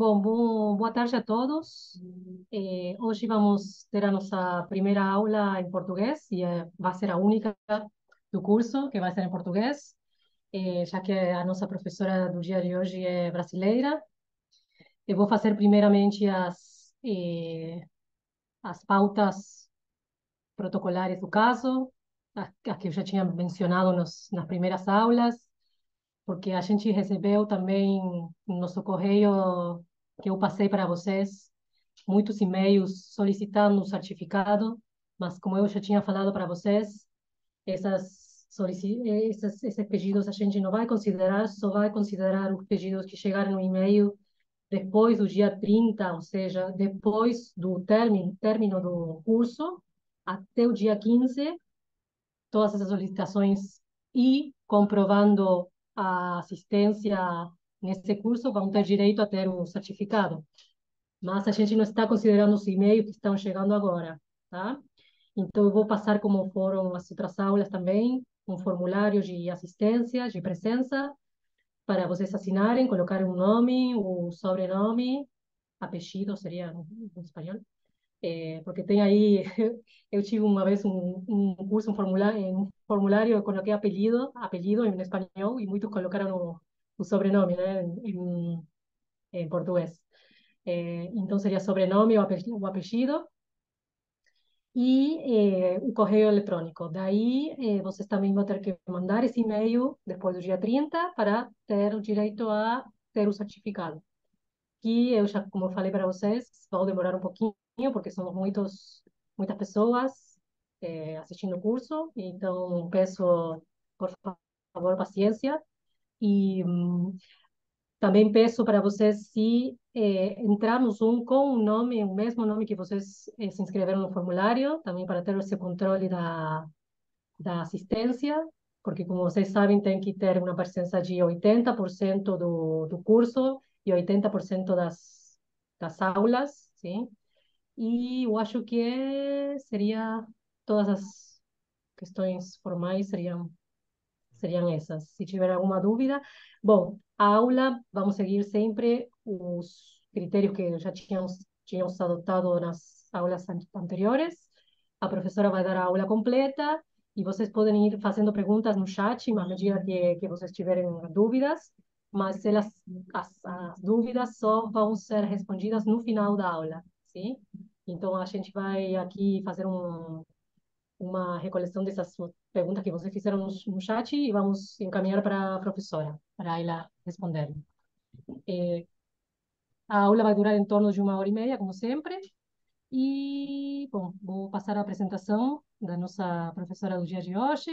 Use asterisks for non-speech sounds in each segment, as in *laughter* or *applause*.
Bom, bom, boa tarde a todos. Eh, hoje vamos ter a nossa primeira aula em português e eh, vai ser a única do curso que vai ser em português, eh, já que a nossa professora do dia de hoje é brasileira. Eu vou fazer primeiramente as, eh, as pautas protocolares do caso, as que eu já tinha mencionado nos, nas primeiras aulas, porque a gente recebeu também no nosso correio que eu passei para vocês muitos e-mails solicitando o certificado, mas como eu já tinha falado para vocês, essas, essas, esses pedidos a gente não vai considerar, só vai considerar os pedidos que chegaram no e-mail depois do dia 30, ou seja, depois do término, término do curso, até o dia 15, todas essas solicitações e comprovando a assistência nesse curso vão ter direito a ter um certificado. Mas a gente não está considerando os e-mails que estão chegando agora, tá? Então, eu vou passar como foram as outras aulas também, um formulário de assistência, de presença, para vocês assinarem, colocarem um nome, um sobrenome, apelido seria em espanhol, é, porque tem aí, *laughs* eu tive uma vez um, um curso, um formulário, um formulário, eu coloquei apelido, apelido em espanhol, e muitos colocaram o, sobrenome, né, em, em português. É, então seria sobrenome o apelido e é, o correio eletrônico. Daí é, vocês também vão ter que mandar esse e-mail depois do dia 30 para ter o direito a ter o certificado. Que eu já, como eu falei para vocês, vai demorar um pouquinho, porque somos muitos, muitas pessoas é, assistindo o curso, então peço, por favor, paciência. E também peço para vocês se é, no Zoom com o nome, o mesmo nome que vocês é, se inscreveram no formulário, também para ter esse controle da, da assistência, porque, como vocês sabem, tem que ter uma presença de 80% do, do curso e 80% das, das aulas, sim? E eu acho que seria todas as questões formais seriam seriam essas. Se tiver alguma dúvida, bom, a aula vamos seguir sempre os critérios que já tínhamos, tínhamos adotado nas aulas anteriores. A professora vai dar a aula completa e vocês podem ir fazendo perguntas no chat, à medida que, que vocês tiverem dúvidas, mas as, as dúvidas só vão ser respondidas no final da aula, sim? Então, a gente vai aqui fazer um, uma recoleção dessas perguntas que vocês fizeram no, chat e vamos encaminhar para a professora, para ela responder. É, a aula vai durar em torno de uma hora e meia, como sempre. E, bom, vou passar a apresentação da nossa professora do dia de hoje,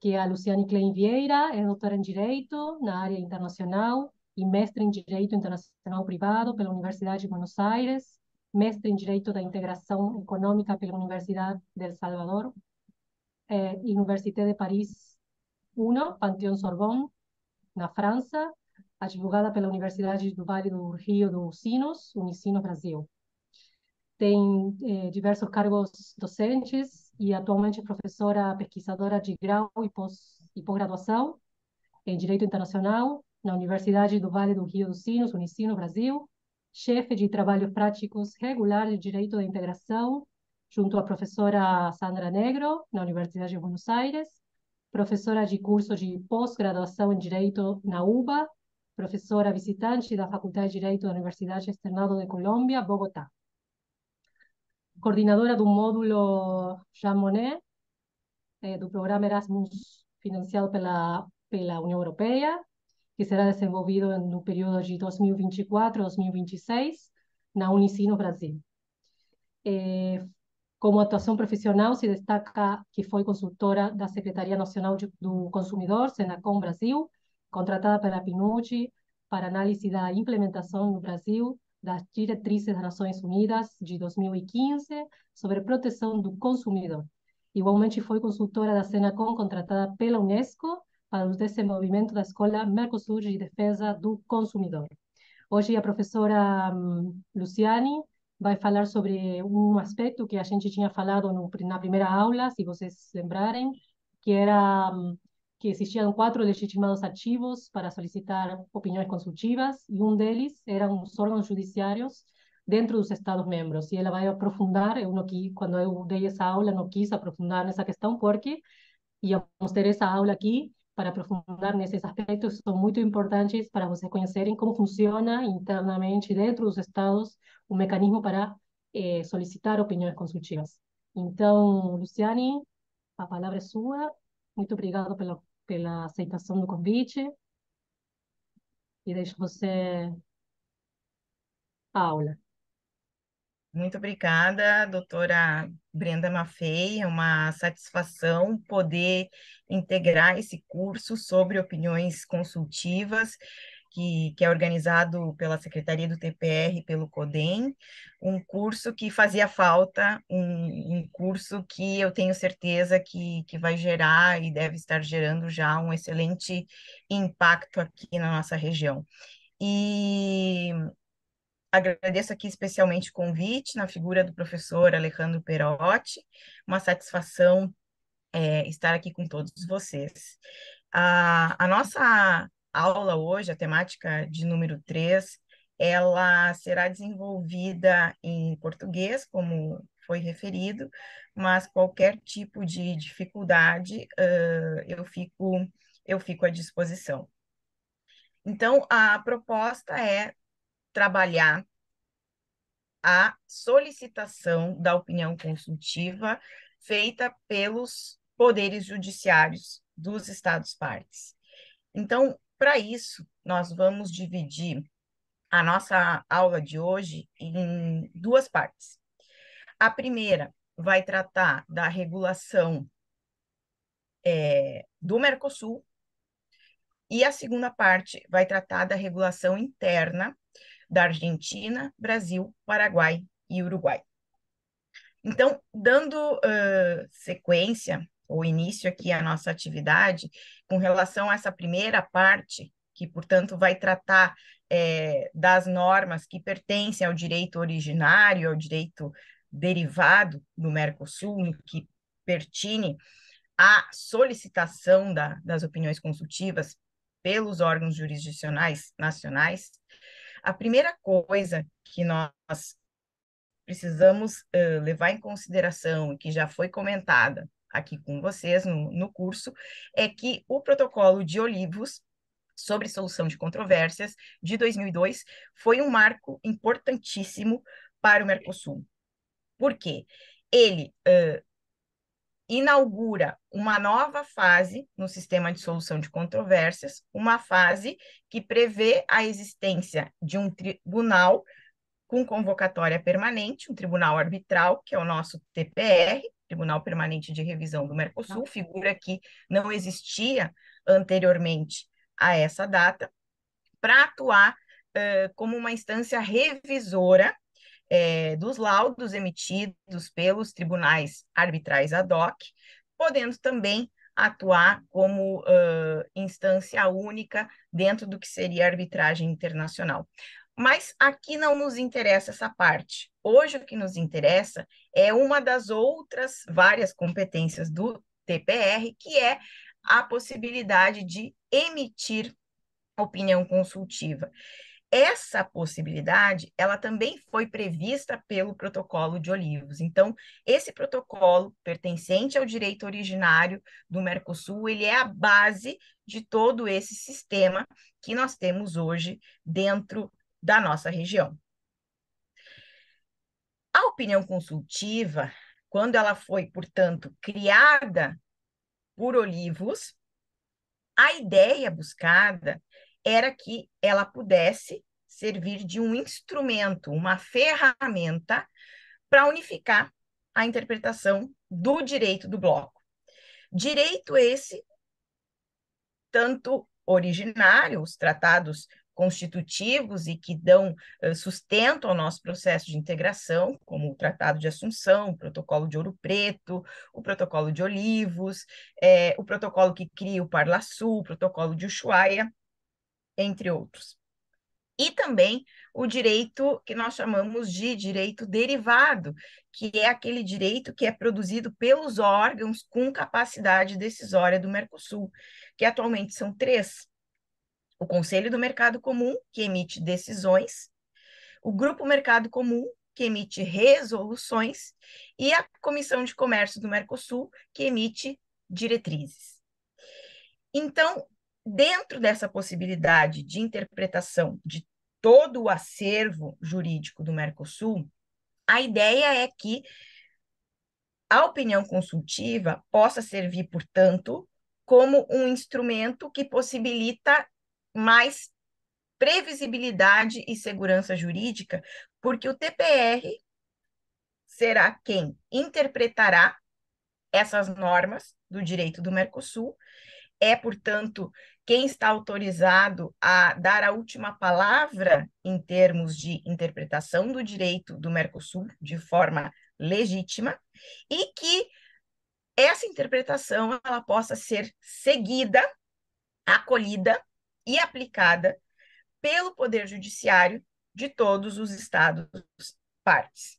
que é a Luciane Klein Vieira, é doutora em Direito na área internacional e mestre em Direito Internacional Privado pela Universidade de Buenos Aires, mestre em Direito da Integração Econômica pela Universidade de El Salvador, eh, Université de Paris 1, Panteão Sorbonne, na França, advogada pela Universidade do Vale do Rio dos Sinos, Unicinos Brasil. Tem eh, diversos cargos docentes e atualmente professora pesquisadora de grau e pós-graduação em Direito Internacional na Universidade do Vale do Rio dos Sinos, Unicinos Brasil, chefe de trabalhos práticos regular de Direito da Integração, junto à professora Sandra Negro, na Universidade de Buenos Aires, professora de curso de pós-graduação em Direito na UBA, professora visitante da Faculdade de Direito da Universidade Externado de Colômbia, Bogotá. Coordenadora do módulo Jean Monnet, eh, do programa Erasmus financiado pela, pela União Europeia, que será desenvolvido no período de 2024 a 2026 na Unicino Brasil. É, como atuação profissional, se destaca que foi consultora da Secretaria Nacional do Consumidor, Senacom Brasil, contratada pela PNUD para análise da implementação no Brasil das diretrizes das Nações Unidas de 2015 sobre proteção do consumidor. Igualmente foi consultora da Senacom contratada pela Unesco para o desenvolvimento da Escola Mercosul de Defesa do Consumidor. Hoje a professora um, Luciane vai falar sobre um aspecto que a gente tinha falado no, na primeira aula, se vocês lembrarem, que era um, que existiam quatro legitimados ativos para solicitar opiniões consultivas e um deles eram os órgãos judiciários dentro dos Estados-membros. E ela vai aprofundar, eu não quis, quando eu dei essa aula, não quis aprofundar nessa questão, porque íamos ter essa aula aqui para aprofundar nesses aspectos são muito importantes para vocês conhecerem como funciona internamente dentro dos estados o mecanismo para eh, solicitar opiniões consultivas. Então, Luciane, a palavra é sua. Muito obrigado pela, pela aceitação do convite. E deixo você a aula. Muito obrigada, doutora Brenda Maffei. É uma satisfação poder integrar esse curso sobre opiniões consultivas, que, que é organizado pela Secretaria do TPR pelo CODEM, um curso que fazia falta, um, um curso que eu tenho certeza que, que vai gerar e deve estar gerando já um excelente impacto aqui na nossa região. E Agradeço aqui especialmente o convite na figura do professor Alejandro Perotti, uma satisfação é, estar aqui com todos vocês. A, a nossa aula hoje, a temática de número 3, ela será desenvolvida em português, como foi referido, mas qualquer tipo de dificuldade uh, eu, fico, eu fico à disposição. Então, a proposta é trabalhar a solicitação da opinião consultiva feita pelos poderes judiciários dos Estados partes. Então, para isso, nós vamos dividir a nossa aula de hoje em duas partes. A primeira vai tratar da regulação é, do Mercosul, e a segunda parte vai tratar da regulação interna da Argentina, Brasil, Paraguai e Uruguai. Então, dando uh, sequência ou início aqui à nossa atividade, com relação a essa primeira parte, que, portanto, vai tratar é, das normas que pertencem ao direito originário, ao direito derivado do Mercosul, que pertine à solicitação da, das opiniões consultivas pelos órgãos jurisdicionais nacionais, a primeira coisa que nós precisamos uh, levar em consideração, e que já foi comentada aqui com vocês no, no curso, é que o protocolo de Olivos sobre solução de controvérsias de 2002 foi um marco importantíssimo para o Mercosul. Por quê? Ele uh, inaugura uma nova fase no sistema de solução de controvérsias, uma fase que prevê a existência de um tribunal com convocatória permanente, um tribunal arbitral, que é o nosso TPR, Tribunal Permanente de Revisão do Mercosul, figura que não existia anteriormente a essa data, para atuar uh, como uma instância revisora é, dos laudos emitidos pelos tribunais arbitrais ad hoc, podendo também atuar como uh, instância única dentro do que seria a arbitragem internacional. Mas aqui não nos interessa essa parte. Hoje o que nos interessa é uma das outras várias competências do TPR, que é a possibilidade de emitir opinião consultiva. Essa possibilidade, ela também foi prevista pelo protocolo de Olivos. Então, esse protocolo, pertencente ao direito originário do Mercosul, ele é a base de todo esse sistema que nós temos hoje dentro da nossa região. A opinião consultiva, quando ela foi, portanto, criada por Olivos, a ideia buscada era que ela pudesse servir de um instrumento, uma ferramenta para unificar a interpretação do direito do bloco. Direito esse tanto originário, os tratados constitutivos e que dão uh, sustento ao nosso processo de integração, como o Tratado de Assunção, o Protocolo de Ouro Preto, o Protocolo de Olivos, é, o protocolo que cria o Parlasul, o Protocolo de Ushuaia, entre outros. E também o direito que nós chamamos de direito derivado, que é aquele direito que é produzido pelos órgãos com capacidade decisória do Mercosul, que atualmente são três: o Conselho do Mercado Comum, que emite decisões, o Grupo Mercado Comum, que emite resoluções, e a Comissão de Comércio do Mercosul, que emite diretrizes. Então, dentro dessa possibilidade de interpretação de todo o acervo jurídico do Mercosul, a ideia é que a opinião consultiva possa servir, portanto, como um instrumento que possibilita mais previsibilidade e segurança jurídica, porque o TPR será quem interpretará essas normas do direito do Mercosul, é, portanto, quem está autorizado a dar a última palavra em termos de interpretação do direito do Mercosul de forma legítima e que essa interpretação ela possa ser seguida, acolhida e aplicada pelo Poder Judiciário de todos os estados partes.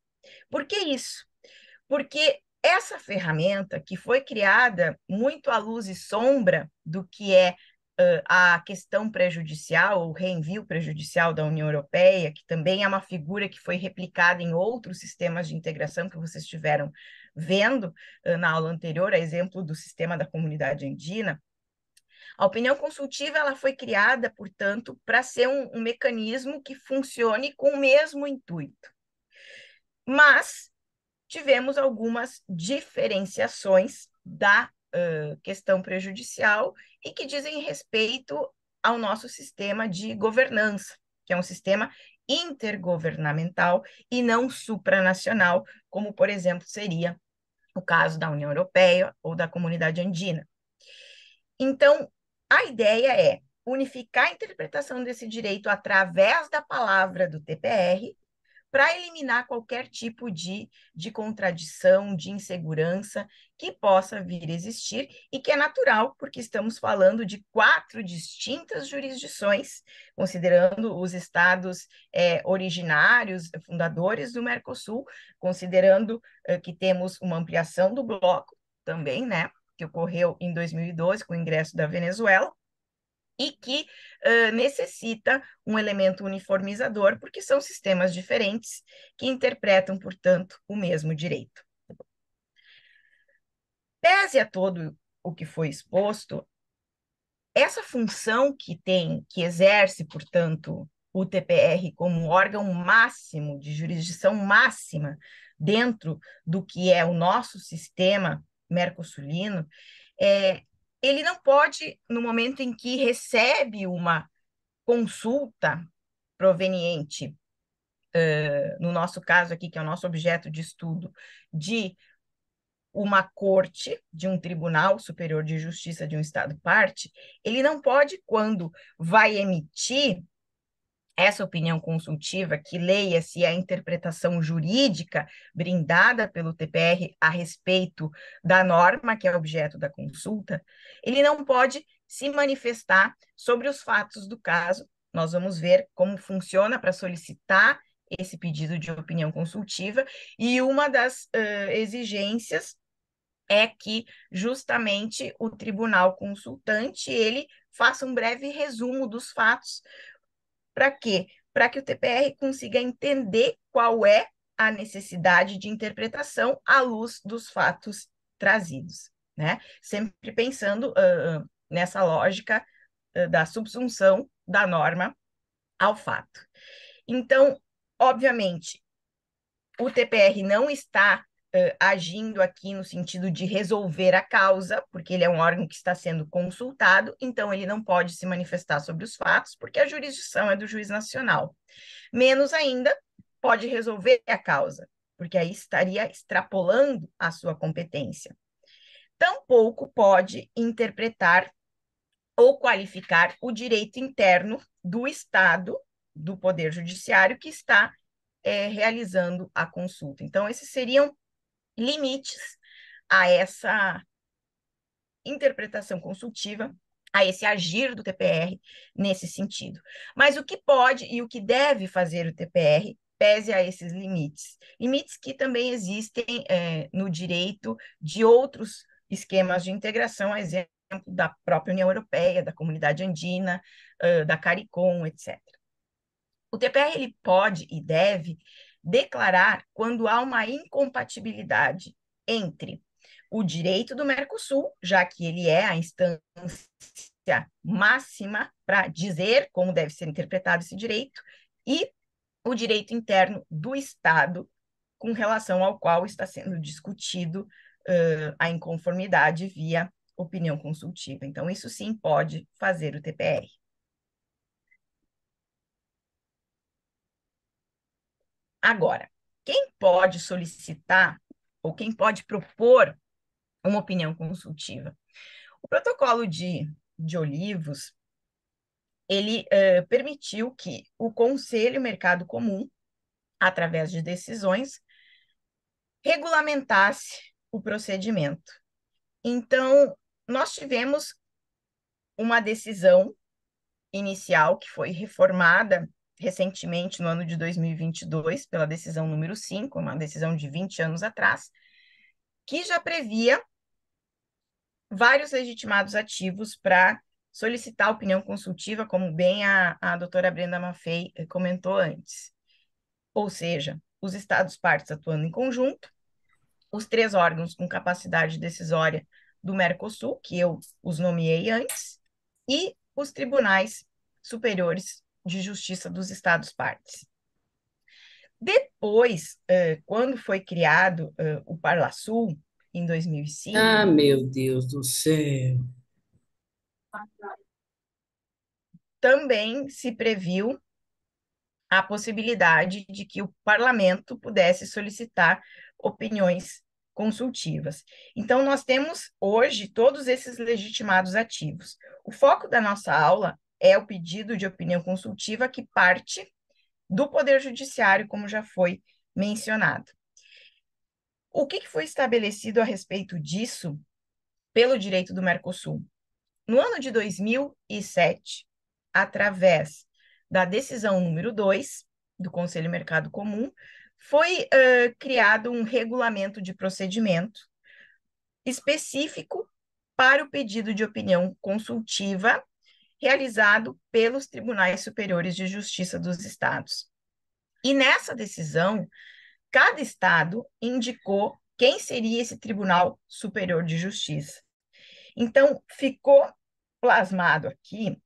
Por que isso? Porque essa ferramenta, que foi criada muito à luz e sombra do que é a questão prejudicial, o reenvio prejudicial da União Europeia, que também é uma figura que foi replicada em outros sistemas de integração que vocês estiveram vendo uh, na aula anterior, a exemplo do sistema da comunidade andina, a opinião consultiva ela foi criada, portanto, para ser um, um, mecanismo que funcione com o mesmo intuito. Mas tivemos algumas diferenciações da uh, questão prejudicial e que dizem respeito ao nosso sistema de governança, que é um sistema intergovernamental e não supranacional, como, por exemplo, seria o caso da União Europeia ou da Comunidade Andina. Então, a ideia é unificar a interpretação desse direito através da palavra do TPR para eliminar qualquer tipo de, de contradição, de insegurança que possa vir a existir e que é natural, porque estamos falando de quatro distintas jurisdições, considerando os estados é, originários, fundadores do Mercosul, considerando é, que temos uma ampliação do bloco também, né, que ocorreu em 2012 com o ingresso da Venezuela, e que uh, necessita um elemento uniformizador, porque são sistemas diferentes que interpretam, portanto, o mesmo direito. Pese a todo o que foi exposto, essa função que tem, que exerce, portanto, o TPR como órgão máximo, de jurisdição máxima, dentro do que é o nosso sistema mercosulino, é, ele não pode, no momento em que recebe uma consulta proveniente, uh, no nosso caso aqui, que é o nosso objeto de estudo, de uma corte, de um tribunal superior de justiça de um Estado parte, ele não pode, quando vai emitir essa opinião consultiva, que leia-se a interpretação jurídica brindada pelo TPR a respeito da norma que é objeto da consulta, ele não pode se manifestar sobre os fatos do caso. Nós vamos ver como funciona para solicitar esse pedido de opinião consultiva, e uma das uh, exigências é que justamente o tribunal consultante ele faça um breve resumo dos fatos para quê? Para que o TPR consiga entender qual é a necessidade de interpretação à luz dos fatos trazidos, né? Sempre pensando uh, nessa lógica uh, da subsunção da norma ao fato. Então, obviamente, o TPR não está uh, agindo aqui no sentido de resolver a causa, porque ele é um órgão que está sendo consultado, então ele não pode se manifestar sobre os fatos, porque a jurisdição é do juiz nacional. Menos ainda, pode resolver a causa, porque aí estaria extrapolando a sua competência. Tampouco pode interpretar ou qualificar o direito interno do Estado, do Poder Judiciário, que está é, realizando a consulta. Então, esses seriam limites a essa interpretação consultiva a esse agir do TPR nesse sentido. Mas o que pode e o que deve fazer o TPR pese a esses limites. Limites que também existem é, no direito de outros esquemas de integração, a exemplo da própria União Europeia, da Comunidade Andina, uh, da CARICOM, etc. O TPR ele pode e deve declarar quando há uma incompatibilidade entre o direito do Mercosul, já que ele é a instância máxima para dizer como deve ser interpretado esse direito, e o direito interno do Estado, com relação ao qual está sendo discutido uh, a inconformidade via opinião consultiva. Então, isso sim pode fazer o TPR. Agora, quem pode solicitar ou quem pode propor uma opinião consultiva? O protocolo de, de Olivos, ele uh, permitiu que o Conselho Mercado Comum, através de decisões, regulamentasse o procedimento. Então, nós tivemos uma decisão inicial que foi reformada recentemente, no ano de 2022, pela decisão número 5, uma decisão de 20 anos atrás, que já previa vários legitimados ativos para solicitar opinião consultiva, como bem a, a doutora Brenda Maffei eh, comentou antes. Ou seja, os estados partes atuando em conjunto, os três órgãos com capacidade decisória do Mercosul, que eu os nomeei antes, e os tribunais superiores de justiça dos estados partes. Depois, quando foi criado o Parlasul, em 2005... Ah, meu Deus do céu! Também se previu a possibilidade de que o parlamento pudesse solicitar opiniões consultivas. Então, nós temos hoje todos esses legitimados ativos. O foco da nossa aula é o pedido de opinião consultiva que parte do Poder Judiciário, como já foi mencionado. O que foi estabelecido a respeito disso pelo direito do Mercosul? No ano de 2007, através da decisão número 2 do Conselho Mercado Comum, foi uh, criado um regulamento de procedimento específico para o pedido de opinião consultiva realizado pelos Tribunais Superiores de Justiça dos Estados. E nessa decisão, cada estado indicou quem seria esse Tribunal Superior de Justiça. Então, ficou plasmado aqui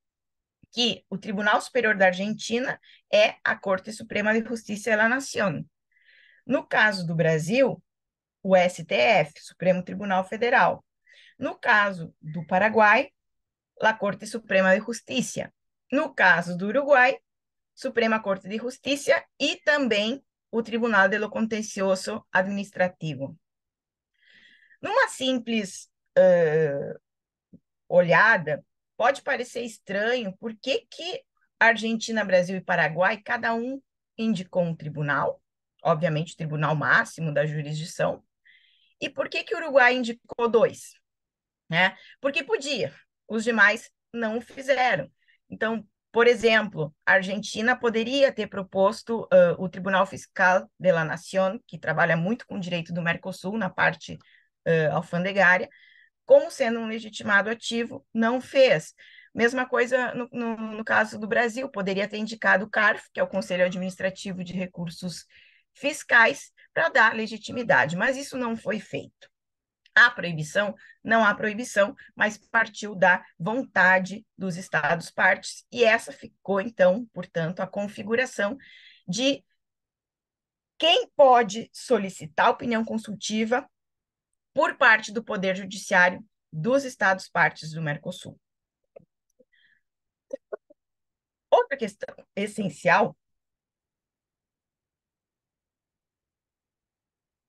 que o Tribunal Superior da Argentina é a Corte Suprema de Justiça la Nación, no caso do Brasil, o STF, Supremo Tribunal Federal. No caso do Paraguai, a Corte Suprema de Justiça. No caso do Uruguai, Suprema Corte de Justiça e também o Tribunal de lo Contencioso Administrativo. Numa simples uh, olhada, pode parecer estranho por que, que Argentina, Brasil e Paraguai, cada um indicou um tribunal, obviamente, o tribunal máximo da jurisdição. E por que, que o Uruguai indicou dois? Né? Porque podia, os demais não fizeram. Então, por exemplo, a Argentina poderia ter proposto uh, o Tribunal Fiscal de la Nación, que trabalha muito com o direito do Mercosul na parte uh, alfandegária, como sendo um legitimado ativo, não fez. Mesma coisa no, no, no, caso do Brasil, poderia ter indicado o CARF, que é o Conselho Administrativo de Recursos fiscais para dar legitimidade, mas isso não foi feito. Há proibição? Não há proibição, mas partiu da vontade dos Estados partes, e essa ficou, então, portanto, a configuração de quem pode solicitar opinião consultiva por parte do Poder Judiciário dos Estados partes do Mercosul. Outra questão essencial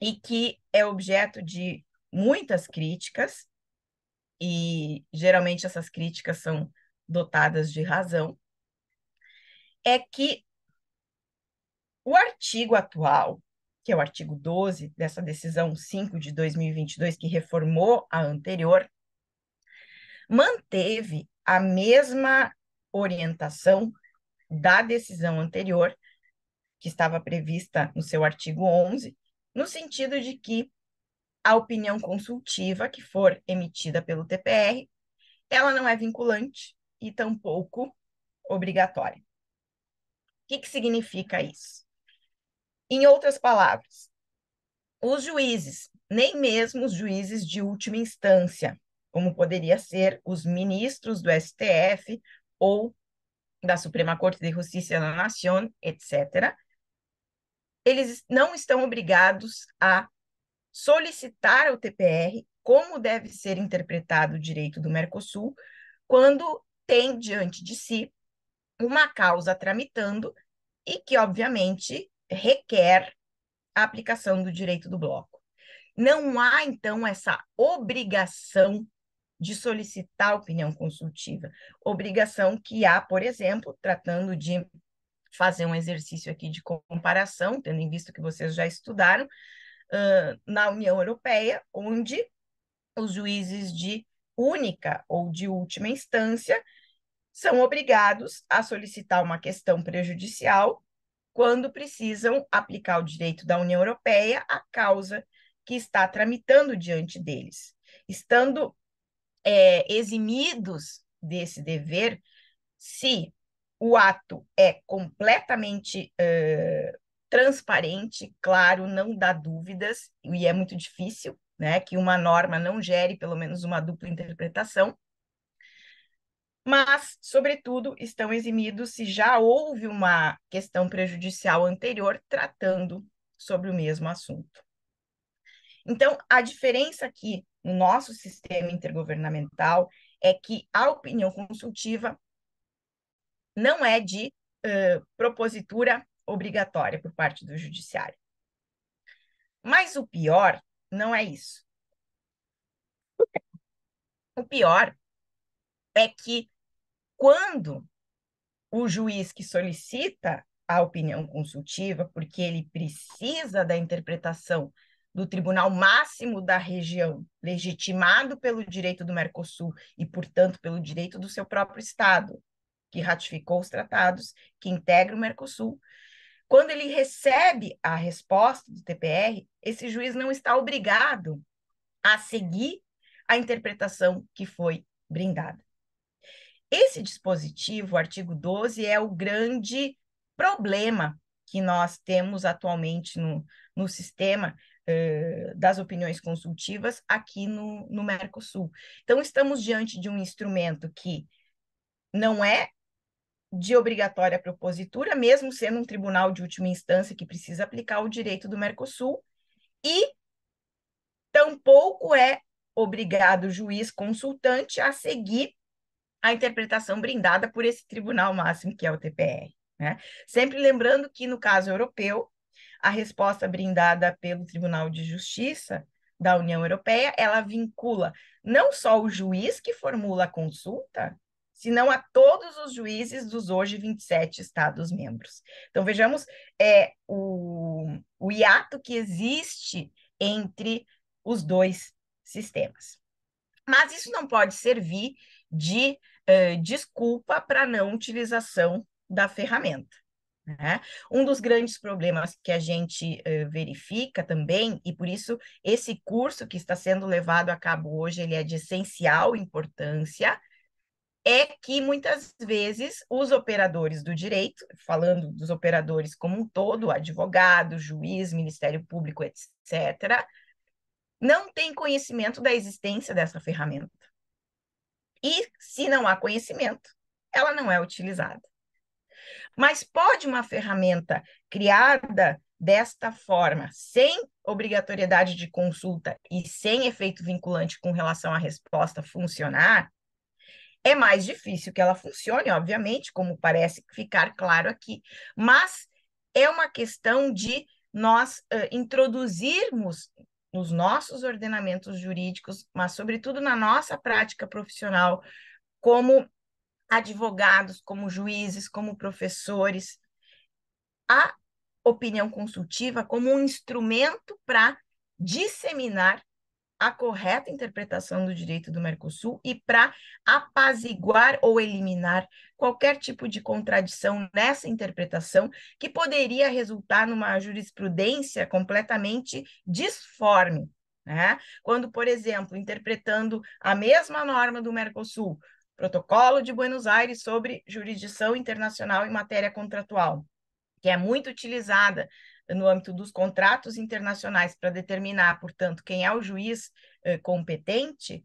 e que é objeto de muitas críticas, e geralmente essas críticas são dotadas de razão, é que o artigo atual, que é o artigo 12 dessa decisão 5 de 2022, que reformou a anterior, manteve a mesma orientação da decisão anterior, que estava prevista no seu artigo 11, no sentido de que a opinião consultiva que for emitida pelo TPR, ela não é vinculante e tampouco obrigatória. O que, que significa isso? Em outras palavras, os juízes, nem mesmo os juízes de última instância, como poderia ser os ministros do STF ou da Suprema Corte de Justiça da Nação, etc., eles não estão obrigados a solicitar ao TPR como deve ser interpretado o direito do Mercosul quando tem diante de si uma causa tramitando e que, obviamente, requer a aplicação do direito do bloco. Não há, então, essa obrigação de solicitar opinião consultiva. Obrigação que há, por exemplo, tratando de fazer um exercício aqui de comparação, tendo em vista que vocês já estudaram, uh, na União Europeia, onde os juízes de única ou de última instância são obrigados a solicitar uma questão prejudicial quando precisam aplicar o direito da União Europeia à causa que está tramitando diante deles. Estando é, eximidos desse dever se o ato é completamente uh, transparente, claro, não dá dúvidas, e é muito difícil né, que uma norma não gere pelo menos uma dupla interpretação. Mas, sobretudo, estão eximidos se já houve uma questão prejudicial anterior tratando sobre o mesmo assunto. Então, a diferença aqui no nosso sistema intergovernamental é que a opinião consultiva não é de uh, propositura obrigatória por parte do judiciário. Mas o pior não é isso. O pior é que quando o juiz que solicita a opinião consultiva, porque ele precisa da interpretação do Tribunal Máximo da região, legitimado pelo direito do Mercosul e, portanto, pelo direito do seu próprio Estado, que ratificou os tratados que integram o Mercosul. Quando ele recebe a resposta do TPR, esse juiz não está obrigado a seguir a interpretação que foi brindada. Esse dispositivo, o artigo 12, é o grande problema que nós temos atualmente no, no sistema eh, das opiniões consultivas aqui no, no Mercosul. Então, estamos diante de um instrumento que não é de obrigatória propositura, mesmo sendo um tribunal de última instância que precisa aplicar o direito do Mercosul, e tampouco é obrigado o juiz consultante a seguir a interpretação brindada por esse tribunal máximo que é o TPR. Né? Sempre lembrando que, no caso europeu, a resposta brindada pelo Tribunal de Justiça da União Europeia, ela vincula não só o juiz que formula a consulta, senão a todos os juízes dos hoje 27 Estados-membros. Então, vejamos é, o, o hiato que existe entre os dois sistemas. Mas isso não pode servir de uh, desculpa para não utilização da ferramenta. Né? Um dos grandes problemas que a gente uh, verifica também, e por isso esse curso que está sendo levado a cabo hoje, ele é de essencial importância, é que muitas vezes os operadores do direito, falando dos operadores como um todo, advogado, juiz, Ministério Público, etc., não têm conhecimento da existência dessa ferramenta. E se não há conhecimento, ela não é utilizada. Mas pode uma ferramenta criada desta forma, sem obrigatoriedade de consulta e sem efeito vinculante com relação à resposta funcionar? É mais difícil que ela funcione, obviamente, como parece ficar claro aqui, mas é uma questão de nós uh, introduzirmos nos nossos ordenamentos jurídicos, mas sobretudo na nossa prática profissional, como advogados, como juízes, como professores, a opinião consultiva como um instrumento para disseminar a correta interpretação do direito do Mercosul e para apaziguar ou eliminar qualquer tipo de contradição nessa interpretação que poderia resultar numa jurisprudência completamente disforme. Né? Quando, por exemplo, interpretando a mesma norma do Mercosul, Protocolo de Buenos Aires sobre jurisdição internacional em matéria contratual, que é muito utilizada no âmbito dos contratos internacionais para determinar, portanto, quem é o juiz eh, competente,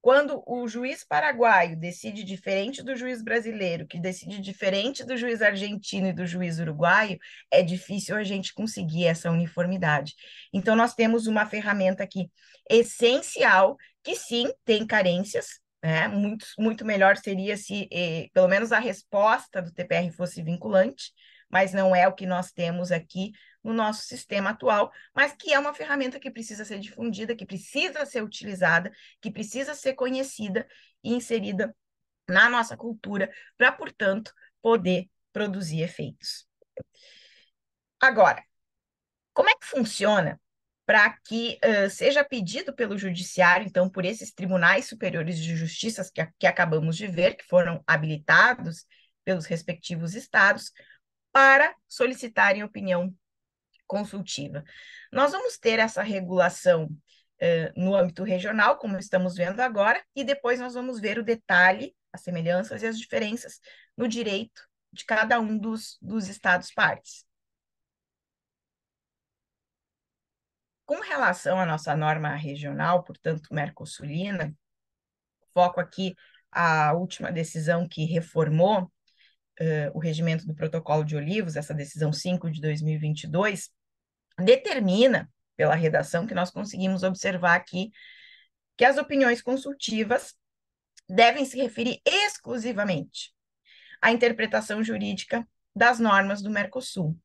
quando o juiz paraguaio decide diferente do juiz brasileiro, que decide diferente do juiz argentino e do juiz uruguaio, é difícil a gente conseguir essa uniformidade. Então, nós temos uma ferramenta aqui essencial, que sim, tem carências, né? Muito, muito melhor seria se, eh, pelo menos, a resposta do TPR fosse vinculante, mas não é o que nós temos aqui no nosso sistema atual, mas que é uma ferramenta que precisa ser difundida, que precisa ser utilizada, que precisa ser conhecida e inserida na nossa cultura, para, portanto, poder produzir efeitos. Agora, como é que funciona para que uh, seja pedido pelo judiciário, então, por esses tribunais superiores de justiça que, que acabamos de ver, que foram habilitados pelos respectivos estados, para solicitarem opinião consultiva. Nós vamos ter essa regulação uh, no âmbito regional, como estamos vendo agora, e depois nós vamos ver o detalhe, as semelhanças e as diferenças no direito de cada um dos, dos estados partes. Com relação à nossa norma regional, portanto, mercosulina, foco aqui a última decisão que reformou uh, o regimento do protocolo de Olivos, essa decisão 5 de 2022, determina, pela redação que nós conseguimos observar aqui, que as opiniões consultivas devem se referir exclusivamente à interpretação jurídica das normas do Mercosul.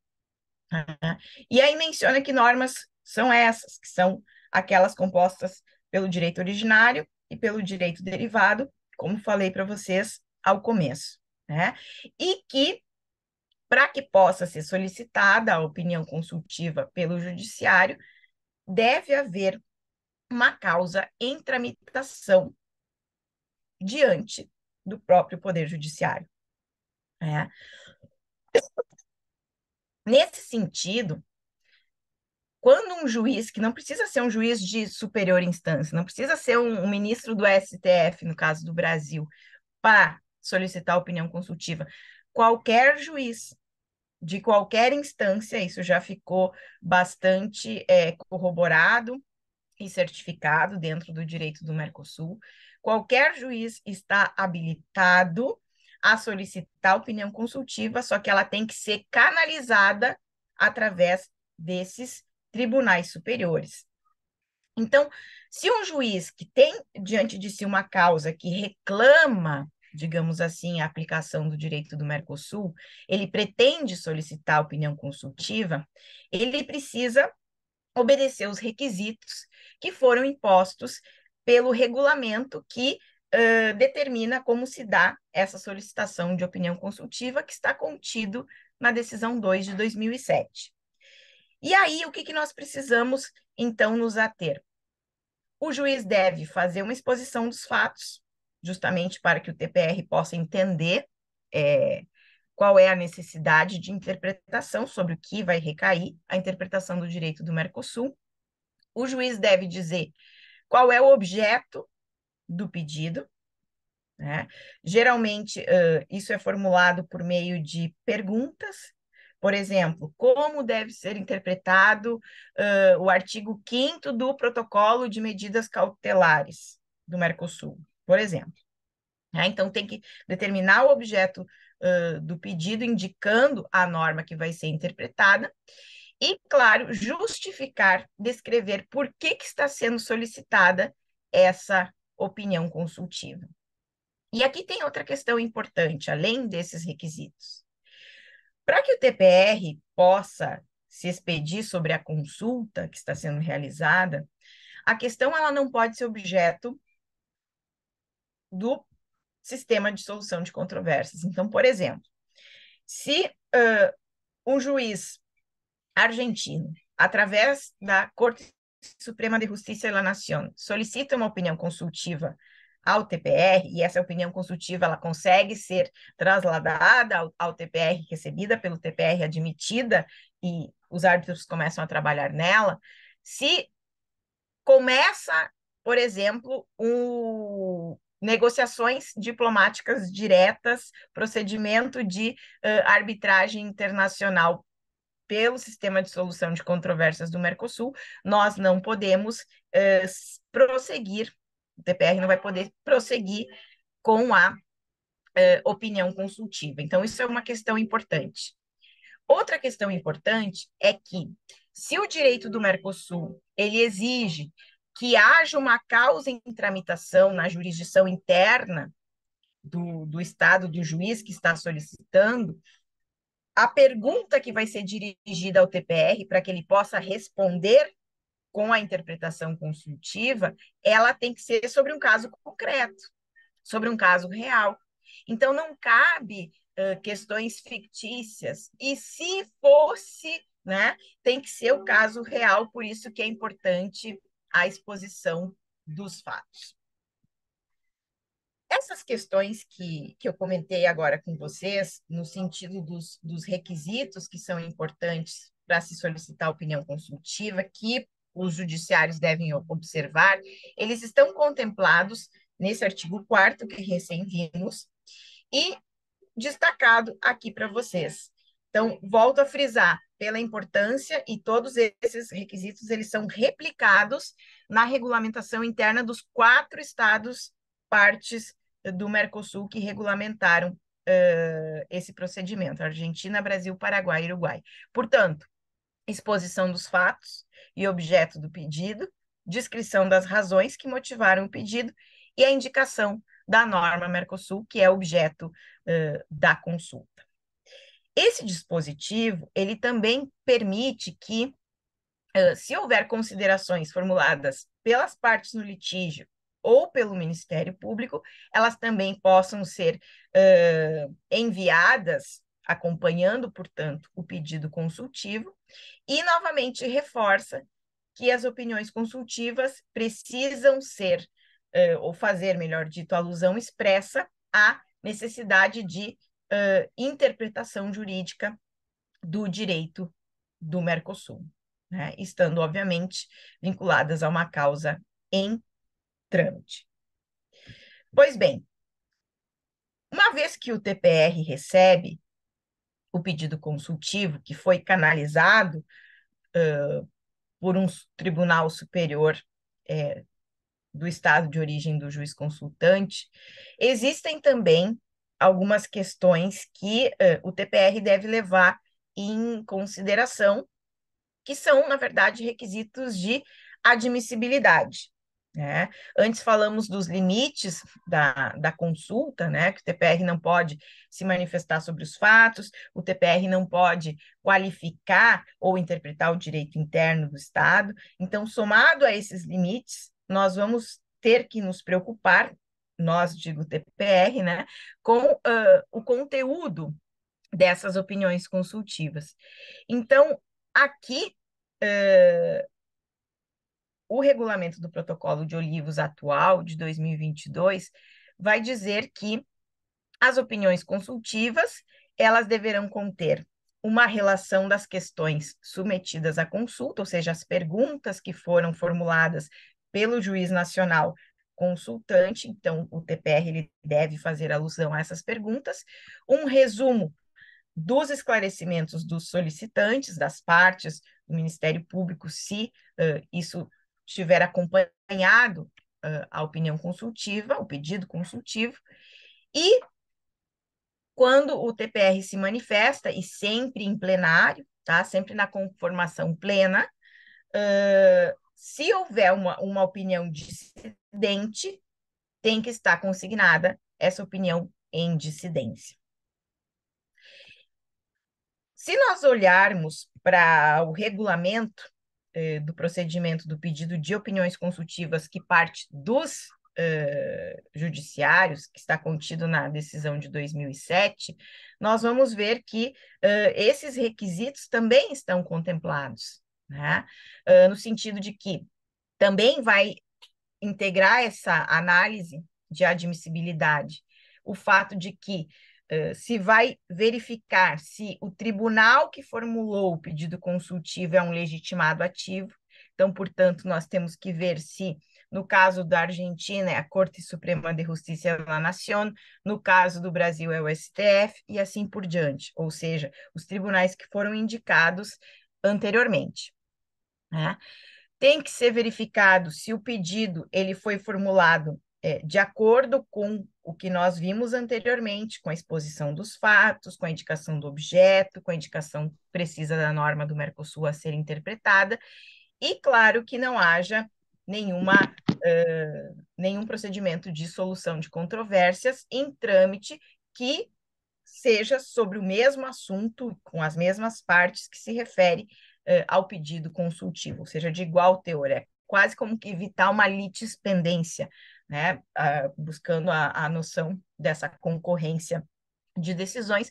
E aí menciona que normas são essas, que são aquelas compostas pelo direito originário e pelo direito derivado, como falei para vocês ao começo, né? E que para que possa ser solicitada a opinião consultiva pelo judiciário, deve haver uma causa em tramitação diante do próprio Poder Judiciário. É. Nesse sentido, quando um juiz, que não precisa ser um juiz de superior instância, não precisa ser um, um ministro do STF, no caso do Brasil, para solicitar opinião consultiva, qualquer juiz de qualquer instância, isso já ficou bastante é, corroborado e certificado dentro do direito do Mercosul. Qualquer juiz está habilitado a solicitar opinião consultiva, só que ela tem que ser canalizada através desses tribunais superiores. Então, se um juiz que tem diante de si uma causa que reclama digamos assim, a aplicação do direito do Mercosul, ele pretende solicitar opinião consultiva, ele precisa obedecer os requisitos que foram impostos pelo regulamento que uh, determina como se dá essa solicitação de opinião consultiva, que está contido na decisão 2 de 2007. E aí, o que, que nós precisamos, então, nos ater? O juiz deve fazer uma exposição dos fatos, justamente para que o TPR possa entender é, qual é a necessidade de interpretação sobre o que vai recair a interpretação do direito do Mercosul. O juiz deve dizer qual é o objeto do pedido. Né? Geralmente, uh, isso é formulado por meio de perguntas. Por exemplo, como deve ser interpretado uh, o artigo 5 do Protocolo de Medidas Cautelares do Mercosul? Por exemplo. Né? Então, tem que determinar o objeto uh, do pedido, indicando a norma que vai ser interpretada, e, claro, justificar, descrever por que, que está sendo solicitada essa opinião consultiva. E aqui tem outra questão importante, além desses requisitos. Para que o TPR possa se expedir sobre a consulta que está sendo realizada, a questão ela não pode ser objeto do sistema de solução de controvérsias. Então, por exemplo, se uh, um juiz argentino, através da Corte Suprema de Justiça de la Nación solicita uma opinião consultiva ao TPR, e essa opinião consultiva ela consegue ser trasladada ao, ao TPR, recebida pelo TPR, admitida, e os árbitros começam a trabalhar nela, se começa, por exemplo, um, negociações diplomáticas diretas, procedimento de uh, arbitragem internacional pelo sistema de solução de controvérsias do Mercosul, nós não podemos uh, prosseguir o TPR não vai poder prosseguir com a eh, opinião consultiva. Então, isso é uma questão importante. Outra questão importante é que, se o direito do Mercosul ele exige que haja uma causa em tramitação na jurisdição interna do, do Estado, do juiz que está solicitando, a pergunta que vai ser dirigida ao TPR para que ele possa responder com a interpretação consultiva, ela tem que ser sobre um caso concreto, sobre um caso real. Então, não cabe uh, questões fictícias. E se fosse, né, tem que ser o caso real, por isso que é importante a exposição dos fatos. Essas questões que, que eu comentei agora com vocês, no sentido dos, dos requisitos que são importantes para se solicitar opinião consultiva, que os judiciários devem observar, eles estão contemplados nesse artigo 4 que recém vimos e destacado aqui para vocês. Então, volto a frisar, pela importância e todos esses requisitos eles são replicados na regulamentação interna dos quatro estados partes do Mercosul que regulamentaram uh, esse procedimento: Argentina, Brasil, Paraguai e Uruguai. Portanto, exposição dos fatos e objeto do pedido, descrição das razões que motivaram o pedido e a indicação da norma Mercosul, que é objeto uh, da consulta. Esse dispositivo, ele também permite que, se houver considerações formuladas pelas partes no litígio ou pelo Ministério Público, elas também possam ser uh, enviadas, acompanhando, portanto, o pedido consultivo, e, novamente, reforça que as opiniões consultivas precisam ser, uh, ou fazer, melhor dito, alusão expressa à necessidade de uh, interpretação jurídica do direito do Mercosul, né? estando, obviamente, vinculadas a uma causa em trâmite. Pois bem, uma vez que o TPR recebe o pedido consultivo, que foi canalizado uh, por um tribunal superior é, do estado de origem do juiz consultante, existem também algumas questões que uh, o TPR deve levar em consideração, que são, na verdade, requisitos de admissibilidade. Né? Antes falamos dos limites da, da consulta, né? que o TPR não pode se manifestar sobre os fatos, o TPR não pode qualificar ou interpretar o direito interno do Estado. Então, somado a esses limites, nós vamos ter que nos preocupar, nós, digo TPR, né? com uh, o conteúdo dessas opiniões consultivas. Então, aqui. Uh, o regulamento do protocolo de olivos atual, de 2022, vai dizer que as opiniões consultivas, elas deverão conter uma relação das questões submetidas à consulta, ou seja, as perguntas que foram formuladas pelo juiz nacional consultante, então o TPR ele deve fazer alusão a essas perguntas, um resumo dos esclarecimentos dos solicitantes, das partes do Ministério Público, se uh, isso tiver acompanhado uh, a opinião consultiva, o pedido consultivo, e quando o TPR se manifesta, e sempre em plenário, tá? sempre na conformação plena, uh, se houver uma, uma opinião dissidente, tem que estar consignada essa opinião em dissidência. Se nós olharmos para o regulamento eh, do procedimento do pedido de opiniões consultivas que parte dos eh, judiciários, que está contido na decisão de 2007, nós vamos ver que eh, esses requisitos também estão contemplados, né? no sentido de que também vai integrar essa análise de admissibilidade o fato de que uh, se vai verificar se o tribunal que formulou o pedido consultivo é um legitimado ativo. Então, portanto, nós temos que ver se, no caso da Argentina, é a Corte Suprema de Justiça da Nação, no caso do Brasil, é o STF, e assim por diante, ou seja, os tribunais que foram indicados anteriormente. Né? Tem que ser verificado se o pedido ele foi formulado é, de acordo com o que nós vimos anteriormente, com a exposição dos fatos, com a indicação do objeto, com a indicação precisa da norma do Mercosul a ser interpretada, e claro que não haja nenhuma, uh, nenhum procedimento de solução de controvérsias em trâmite que seja sobre o mesmo assunto, com as mesmas partes que se refere uh, ao pedido consultivo, ou seja, de igual teor. É quase como que evitar uma litispendência, né, uh, buscando a, a noção dessa concorrência de decisões,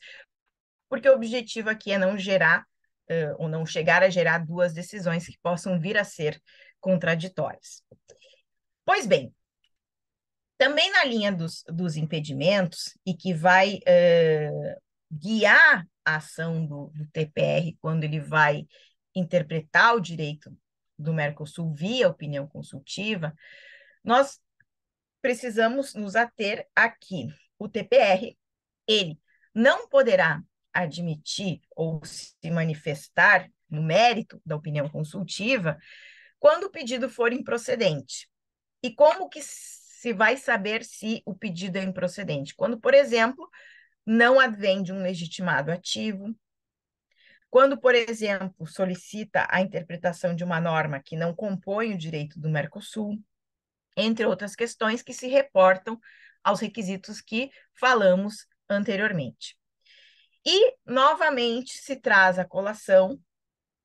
porque o objetivo aqui é não gerar uh, ou não chegar a gerar duas decisões que possam vir a ser contraditórias. Pois bem, também na linha dos, dos impedimentos, e que vai uh, guiar a ação do, do TPR quando ele vai interpretar o direito do Mercosul via opinião consultiva, nós precisamos nos ater aqui. O TPR, ele não poderá admitir ou se manifestar no mérito da opinião consultiva quando o pedido for improcedente. E como que se vai saber se o pedido é improcedente? Quando, por exemplo, não advém de um legitimado ativo, quando, por exemplo, solicita a interpretação de uma norma que não compõe o direito do Mercosul, entre outras questões que se reportam aos requisitos que falamos anteriormente. E, novamente, se traz à colação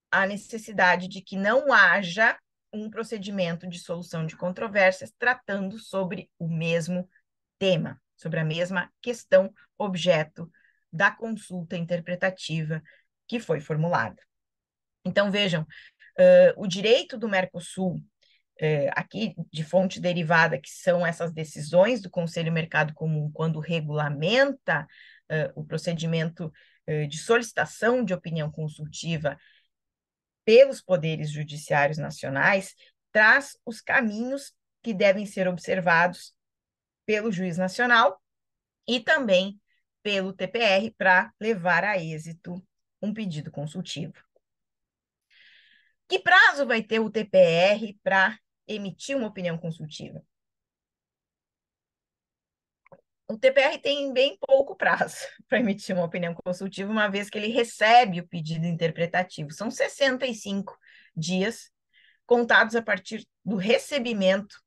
a necessidade de que não haja um procedimento de solução de controvérsias tratando sobre o mesmo tema, sobre a mesma questão objeto da consulta interpretativa que foi formulada. Então, vejam, uh, o direito do Mercosul é, aqui de fonte derivada, que são essas decisões do Conselho Mercado Comum, quando regulamenta é, o procedimento de solicitação de opinião consultiva pelos poderes judiciários nacionais, traz os caminhos que devem ser observados pelo juiz nacional e também pelo TPR para levar a êxito um pedido consultivo. Que prazo vai ter o TPR para emitir uma opinião consultiva. O TPR tem bem pouco prazo *laughs* para emitir uma opinião consultiva, uma vez que ele recebe o pedido interpretativo. São 65 dias contados a partir do recebimento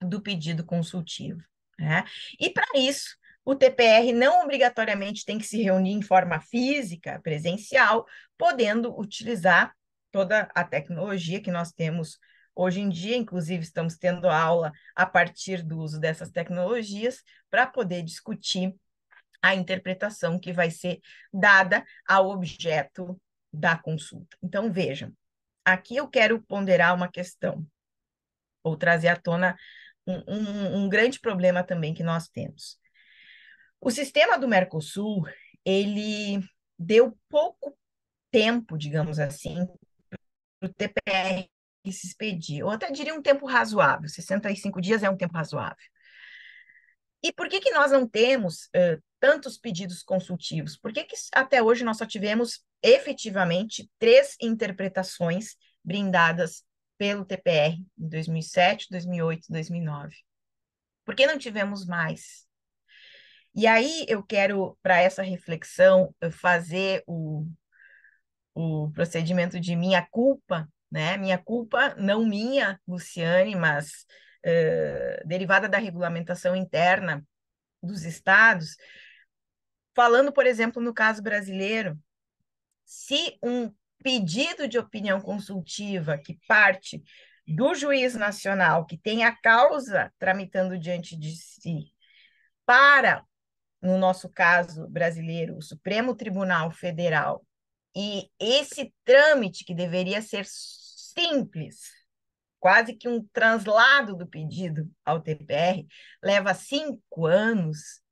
do pedido consultivo. Né? E para isso, o TPR não obrigatoriamente tem que se reunir em forma física, presencial, podendo utilizar toda a tecnologia que nós temos Hoje em dia, inclusive, estamos tendo aula a partir do uso dessas tecnologias para poder discutir a interpretação que vai ser dada ao objeto da consulta. Então, vejam, aqui eu quero ponderar uma questão, ou trazer à tona um, um, um grande problema também que nós temos. O sistema do Mercosul, ele deu pouco tempo, digamos assim, para o TPR se expedir, ou até diria um tempo razoável, 65 dias é um tempo razoável. E por que, que nós não temos uh, tantos pedidos consultivos? Por que, que até hoje nós só tivemos efetivamente três interpretações brindadas pelo TPR em 2007, 2008, 2009? Por que não tivemos mais? E aí eu quero, para essa reflexão, fazer o, o procedimento de minha culpa né? Minha culpa, não minha, Luciane, mas uh, derivada da regulamentação interna dos estados. Falando, por exemplo, no caso brasileiro, se um pedido de opinião consultiva que parte do juiz nacional que tem a causa tramitando diante de si para, no nosso caso brasileiro, o Supremo Tribunal Federal e esse trâmite que deveria ser simples, quase que um translado do pedido ao TPR, leva cinco anos,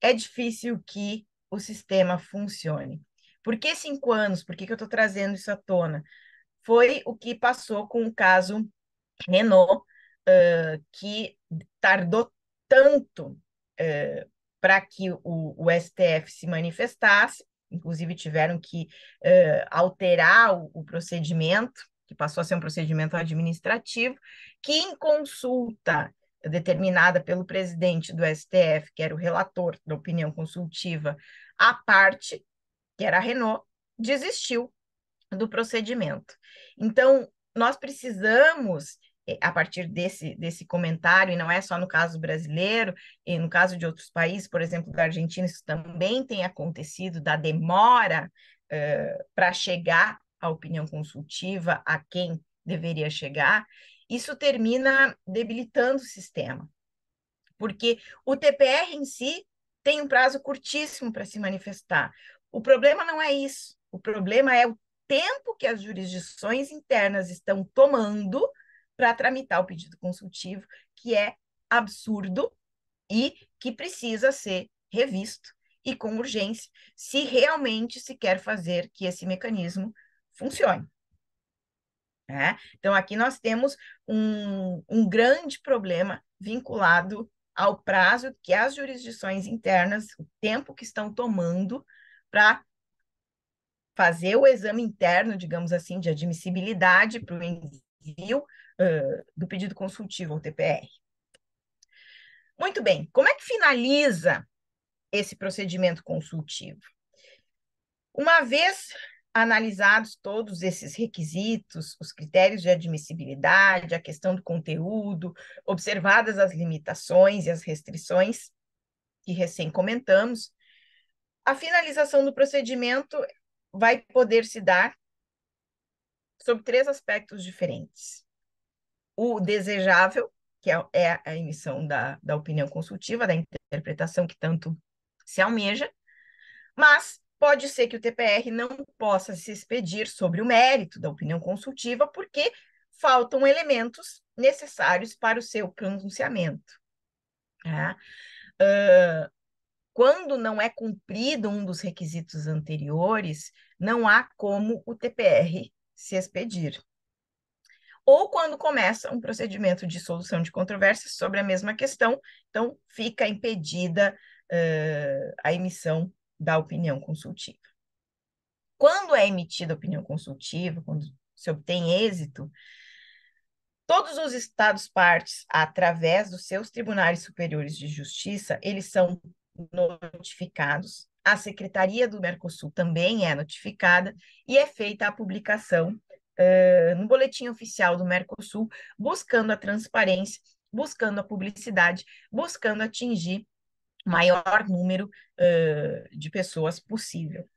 é difícil que o sistema funcione. Por que cinco anos? Por que, que eu estou trazendo isso à tona? Foi o que passou com o caso Renault, uh, que tardou tanto uh, para que o, o, STF se manifestasse, inclusive tiveram que uh, alterar o, o procedimento, que passou a ser um procedimento administrativo, que em consulta determinada pelo presidente do STF, que era o relator da opinião consultiva, a parte, que era a Renault, desistiu do procedimento. Então, nós precisamos, a partir desse, desse comentário, e não é só no caso brasileiro, e no caso de outros países, por exemplo, da Argentina, isso também tem acontecido, da demora uh, para chegar à opinião consultiva, a quem deveria chegar, isso termina debilitando o sistema. Porque o TPR em si tem um prazo curtíssimo para se manifestar. O problema não é isso. O problema é o tempo que as jurisdições internas estão tomando para tramitar o pedido consultivo, que é absurdo e que precisa ser revisto e com urgência, se realmente se quer fazer que esse mecanismo funcione. Né? Então, aqui nós temos um, um grande problema vinculado ao prazo que as jurisdições internas, o tempo que estão tomando para fazer o exame interno, digamos assim, de admissibilidade para o envio uh, do pedido consultivo ao TPR. Muito bem, como é que finaliza esse procedimento consultivo? Uma vez analisados todos esses requisitos, os critérios de admissibilidade, a questão do conteúdo, observadas as limitações e as restrições que recém comentamos, a finalização do procedimento vai poder se dar sob três aspectos diferentes. O desejável, que é, é a emissão da, da opinião consultiva, da interpretação que tanto se almeja, mas pode ser que o TPR não possa se expedir sobre o mérito da opinião consultiva, porque faltam elementos necessários para o seu pronunciamento. Uh, quando não é cumprido um dos requisitos anteriores, não há como o TPR se expedir. Ou quando começa um procedimento de solução de controvérsias sobre a mesma questão, então fica impedida uh, a emissão da opinião consultiva. Quando é emitida a opinião consultiva, quando se obtém êxito, todos os estados partes, através dos seus tribunais superiores de justiça, eles são notificados. A Secretaria do Mercosul também é notificada e é feita a publicação uh, no boletim oficial do Mercosul, buscando a transparência, buscando a publicidade, buscando atingir maior número uh, de pessoas possível.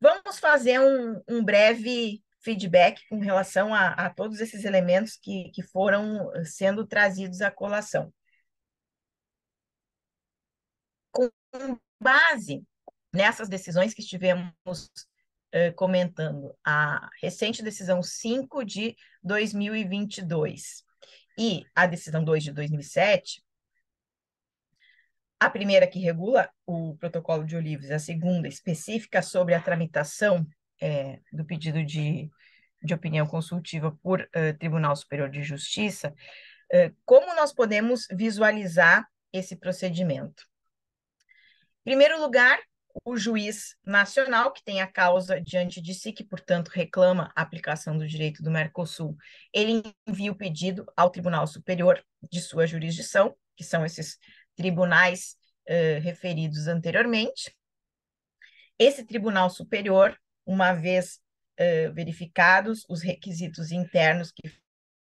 Vamos fazer um, um breve feedback com relação a, a, todos esses elementos que, que foram sendo trazidos à colação. Com base nessas decisões que estivemos uh, comentando, a recente decisão 5 de 2022 e a decisão 2 de 2007, a primeira que regula o protocolo de Olivos, a segunda específica sobre a tramitação é, do pedido de, de opinião consultiva por uh, Tribunal Superior de Justiça, como nós podemos visualizar esse procedimento? Em primeiro lugar, o juiz nacional, que tem a causa diante de si, que, portanto, reclama a aplicação do direito do Mercosul, ele envia o pedido ao Tribunal Superior de sua jurisdição, que são esses tribunais uh, referidos anteriormente. Esse Tribunal Superior, uma vez uh, verificados os requisitos internos que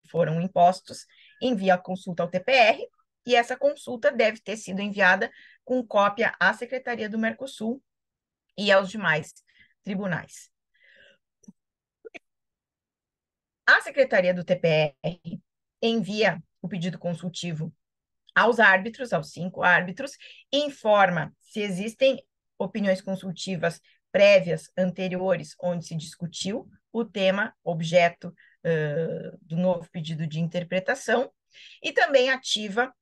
foram impostos, envia a consulta ao TPR, e essa consulta deve ter sido enviada com cópia à Secretaria do Mercosul e aos demais tribunais. A Secretaria do TPR envia o pedido consultivo aos árbitros, aos cinco árbitros, informa se existem opiniões consultivas prévias, anteriores, onde se discutiu o tema objeto uh, do novo pedido de interpretação e também ativa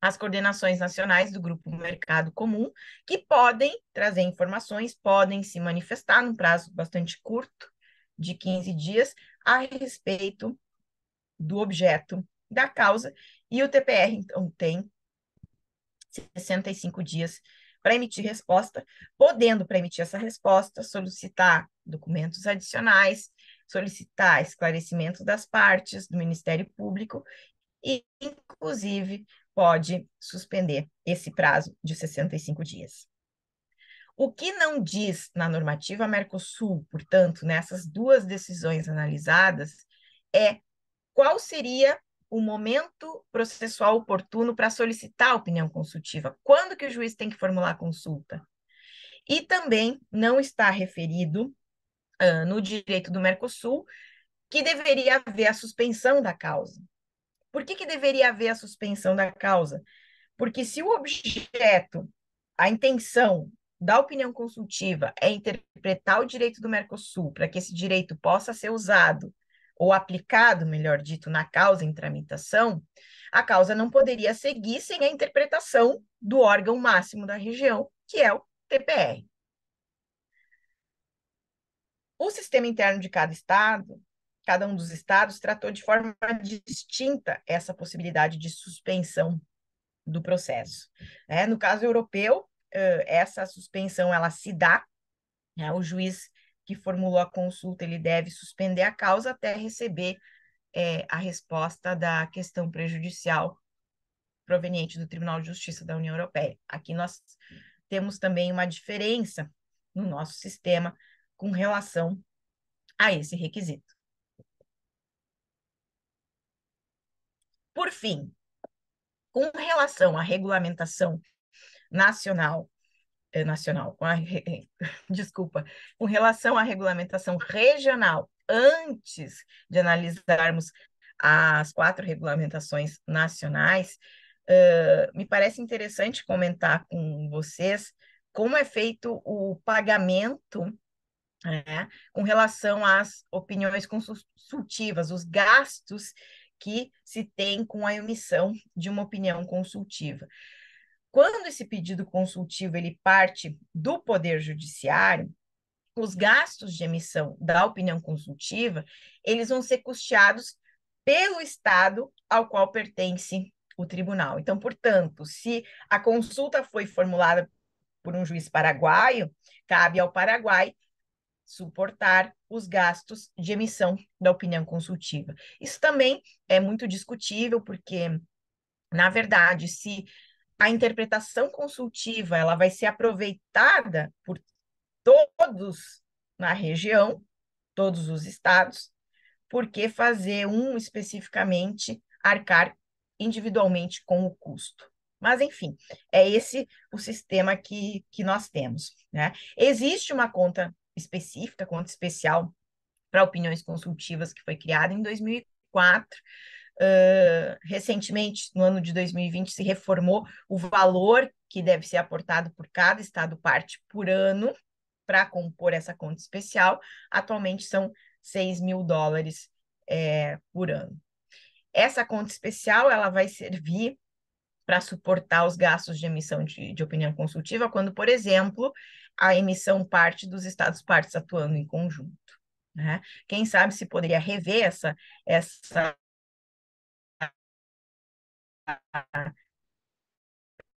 as coordenações nacionais do Grupo Mercado Comum, que podem trazer informações, podem se manifestar num prazo bastante curto, de 15 dias, a respeito do objeto da causa, e o TPR, então, tem 65 dias para emitir resposta, podendo, para emitir essa resposta, solicitar documentos adicionais, solicitar esclarecimentos das partes do Ministério Público e, inclusive, pode suspender esse prazo de 65 dias. O que não diz na normativa Mercosul, portanto, nessas duas decisões analisadas, é qual seria o momento processual oportuno para solicitar a opinião consultiva. Quando que o juiz tem que formular a consulta? E também não está referido uh, no direito do Mercosul que deveria haver a suspensão da causa. Por que, que deveria haver a suspensão da causa? Porque se o objeto, a intenção da opinião consultiva é interpretar o direito do Mercosul para que esse direito possa ser usado ou aplicado, melhor dito, na causa em tramitação, a causa não poderia seguir sem a interpretação do órgão máximo da região, que é o TPR. O sistema interno de cada estado, cada um dos estados, tratou de forma distinta essa possibilidade de suspensão do processo. É, no caso europeu, essa suspensão ela se dá, né, o juiz que formulou a consulta, ele deve suspender a causa até receber é, a resposta da questão prejudicial proveniente do Tribunal de Justiça da União Europeia. Aqui nós temos também uma diferença no nosso sistema com relação a esse requisito. Por fim, com relação à regulamentação nacional é, nacional, *laughs* desculpa, com relação à regulamentação regional, antes de analisarmos as quatro regulamentações nacionais, uh, me parece interessante comentar com vocês como é feito o pagamento né, com relação às opiniões consultivas, os gastos que se tem com a emissão de uma opinião consultiva. Quando esse pedido consultivo ele parte do Poder Judiciário, os gastos de emissão da opinião consultiva, eles vão ser custeados pelo Estado ao qual pertence o tribunal. Então, portanto, se a consulta foi formulada por um juiz paraguaio, cabe ao Paraguai suportar os gastos de emissão da opinião consultiva. Isso também é muito discutível, porque, na verdade, se a interpretação consultiva ela vai ser aproveitada por todos na região, todos os estados, porque fazer um especificamente arcar individualmente com o custo. Mas, enfim, é esse o sistema que, que nós temos. Né? Existe uma conta específica, conta especial para opiniões consultivas, que foi criada em 2004, Uh, recentemente, no ano de 2020, se reformou o valor que deve ser aportado por cada estado parte por ano para compor essa conta especial. Atualmente são 6 mil dólares é, por ano. Essa conta especial ela vai servir para suportar os gastos de emissão de, de opinião consultiva, quando, por exemplo, a emissão parte dos estados partes atuando em conjunto. Né? Quem sabe se poderia rever essa, essa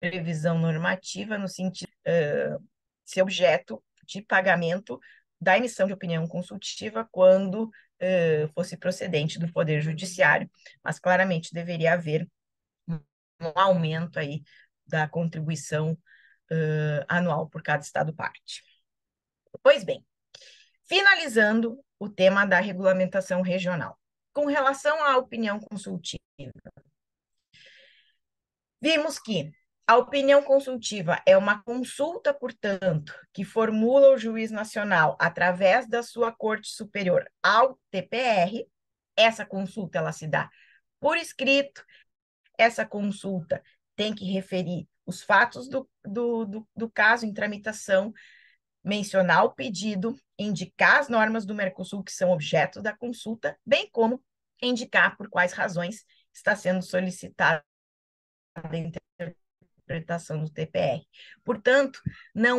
previsão normativa no sentido uh, ser objeto de pagamento da emissão de opinião consultiva quando uh, fosse procedente do Poder Judiciário, mas claramente deveria haver um aumento aí da contribuição uh, anual por cada Estado parte. Pois bem, finalizando o tema da regulamentação regional. Com relação à opinião consultiva, Vimos que a opinião consultiva é uma consulta, portanto, que formula o juiz nacional através da sua corte superior ao TPR. Essa consulta ela se dá por escrito. Essa consulta tem que referir os fatos do, do, do, do caso em tramitação, mencionar o pedido, indicar as normas do Mercosul que são objeto da consulta, bem como indicar por quais razões está sendo solicitada a interpretação do TPR. Portanto, não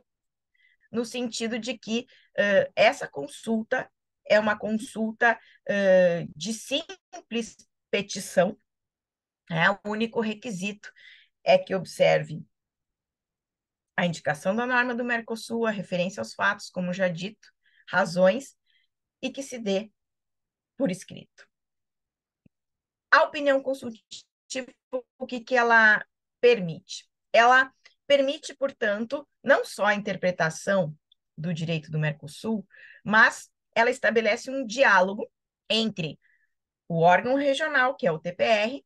no sentido de que uh, essa consulta é uma consulta uh, de simples petição, é o único requisito é que observe a indicação da norma do Mercosul, a referência aos fatos, como já dito, razões, e que se dê por escrito. A opinião consultiva, o que, que ela permite? Ela permite, portanto, não só a interpretação do direito do Mercosul, mas ela estabelece um diálogo entre o órgão regional, que é o TPR,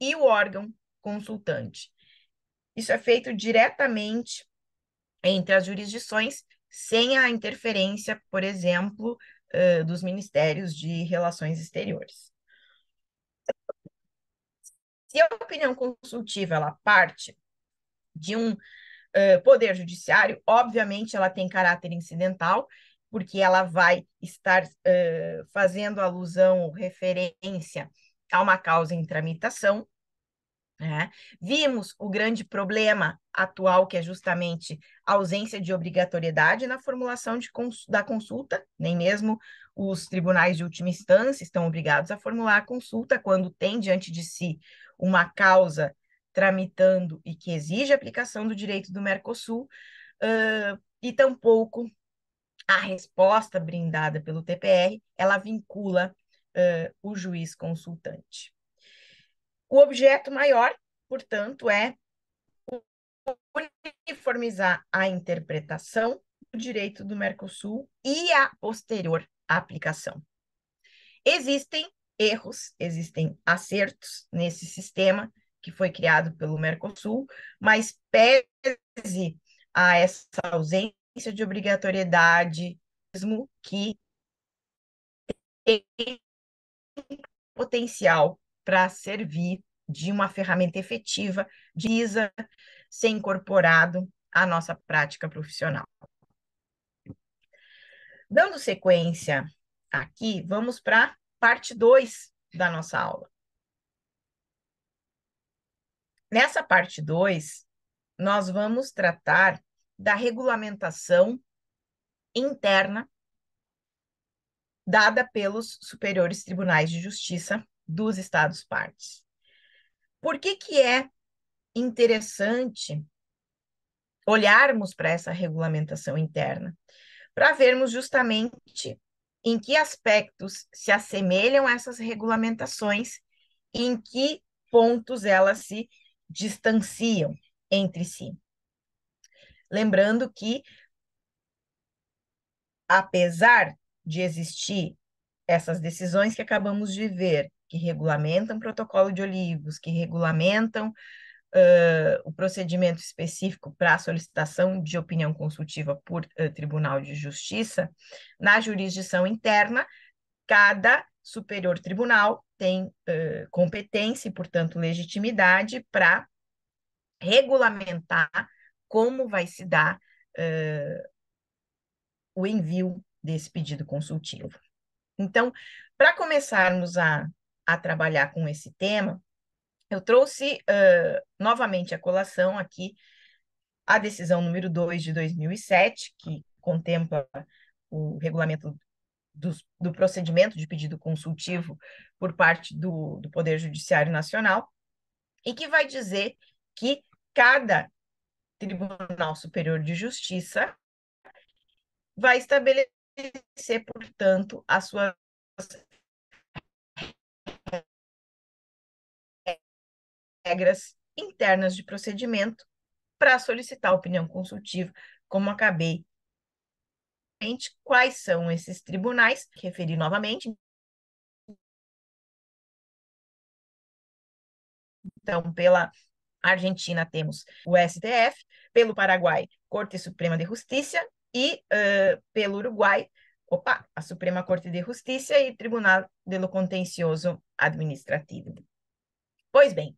e o órgão consultante. Isso é feito diretamente entre as jurisdições, sem a interferência, por exemplo, uh, dos ministérios de relações exteriores. Se a opinião consultiva ela parte de um uh, poder judiciário, obviamente ela tem caráter incidental, porque ela vai estar uh, fazendo alusão ou referência a uma causa em tramitação, né? Vimos o grande problema atual, que é justamente a ausência de obrigatoriedade na formulação cons da consulta, nem mesmo os tribunais de última instância estão obrigados a formular a consulta quando tem diante de si uma causa tramitando e que exige aplicação do direito do Mercosul, uh, e tampouco a resposta brindada pelo TPR, ela vincula uh, o juiz consultante. O objeto maior, portanto, é uniformizar a interpretação do direito do Mercosul e a posterior aplicação. Existem erros, existem acertos nesse sistema que foi criado pelo Mercosul, mas pese a essa ausência de obrigatoriedade, mesmo que tem potencial para servir de uma ferramenta efetiva de ser incorporado à nossa prática profissional. Dando sequência aqui, vamos para parte 2 da nossa aula. Nessa parte 2, nós vamos tratar da regulamentação interna dada pelos superiores tribunais de justiça dos Estados partes. Por que, que é interessante olharmos para essa regulamentação interna? Para vermos justamente em que aspectos se assemelham essas regulamentações e em que pontos elas se distanciam entre si. Lembrando que, apesar de existir essas decisões que acabamos de ver que regulamentam protocolo de olivos, que regulamentam uh, o procedimento específico para a solicitação de opinião consultiva por uh, Tribunal de Justiça, na jurisdição interna, cada superior tribunal tem uh, competência e, portanto, legitimidade para regulamentar como vai se dar o envio desse pedido consultivo. Então, para começarmos a a trabalhar com esse tema, eu trouxe uh, novamente a colação aqui a decisão número 2 de 2007, que contempla o regulamento do, do procedimento de pedido consultivo por parte do, do Poder Judiciário Nacional, e que vai dizer que cada Tribunal Superior de Justiça vai estabelecer, portanto, as suas regras internas de procedimento para solicitar opinião consultiva, como acabei. Quais são esses tribunais? Referi novamente. Então, pela Argentina temos o STF, pelo Paraguai, Corte Suprema de Justiça, e uh, pelo Uruguai, opa, a Suprema Corte de Justiça e Tribunal de lo Contencioso Administrativo. Pois bem,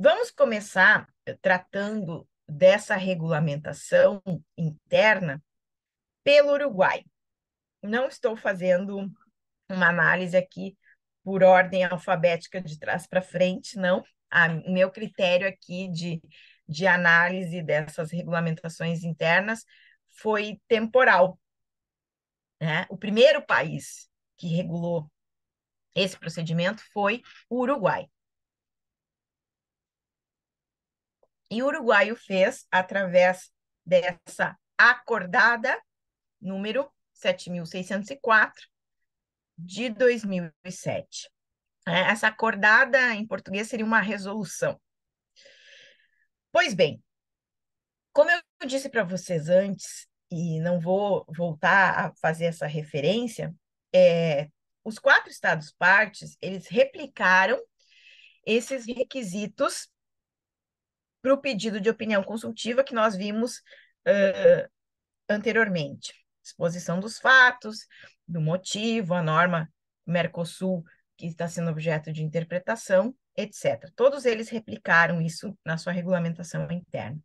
Vamos começar tratando dessa regulamentação interna pelo Uruguai. Não estou fazendo uma análise aqui por ordem alfabética de trás para frente, não. O meu critério aqui de, de análise dessas regulamentações internas foi temporal. Né? O primeiro país que regulou esse procedimento foi o Uruguai. E o Uruguai o fez através dessa acordada número 7604 de 2007. É, essa acordada em português seria uma resolução. Pois bem, como eu disse para vocês antes, e não vou voltar a fazer essa referência, é, os quatro estados partes, eles replicaram esses requisitos para o pedido de opinião consultiva que nós vimos uh, anteriormente. Exposição dos fatos, do motivo, a norma Mercosul que está sendo objeto de interpretação, etc. Todos eles replicaram isso na sua regulamentação interna.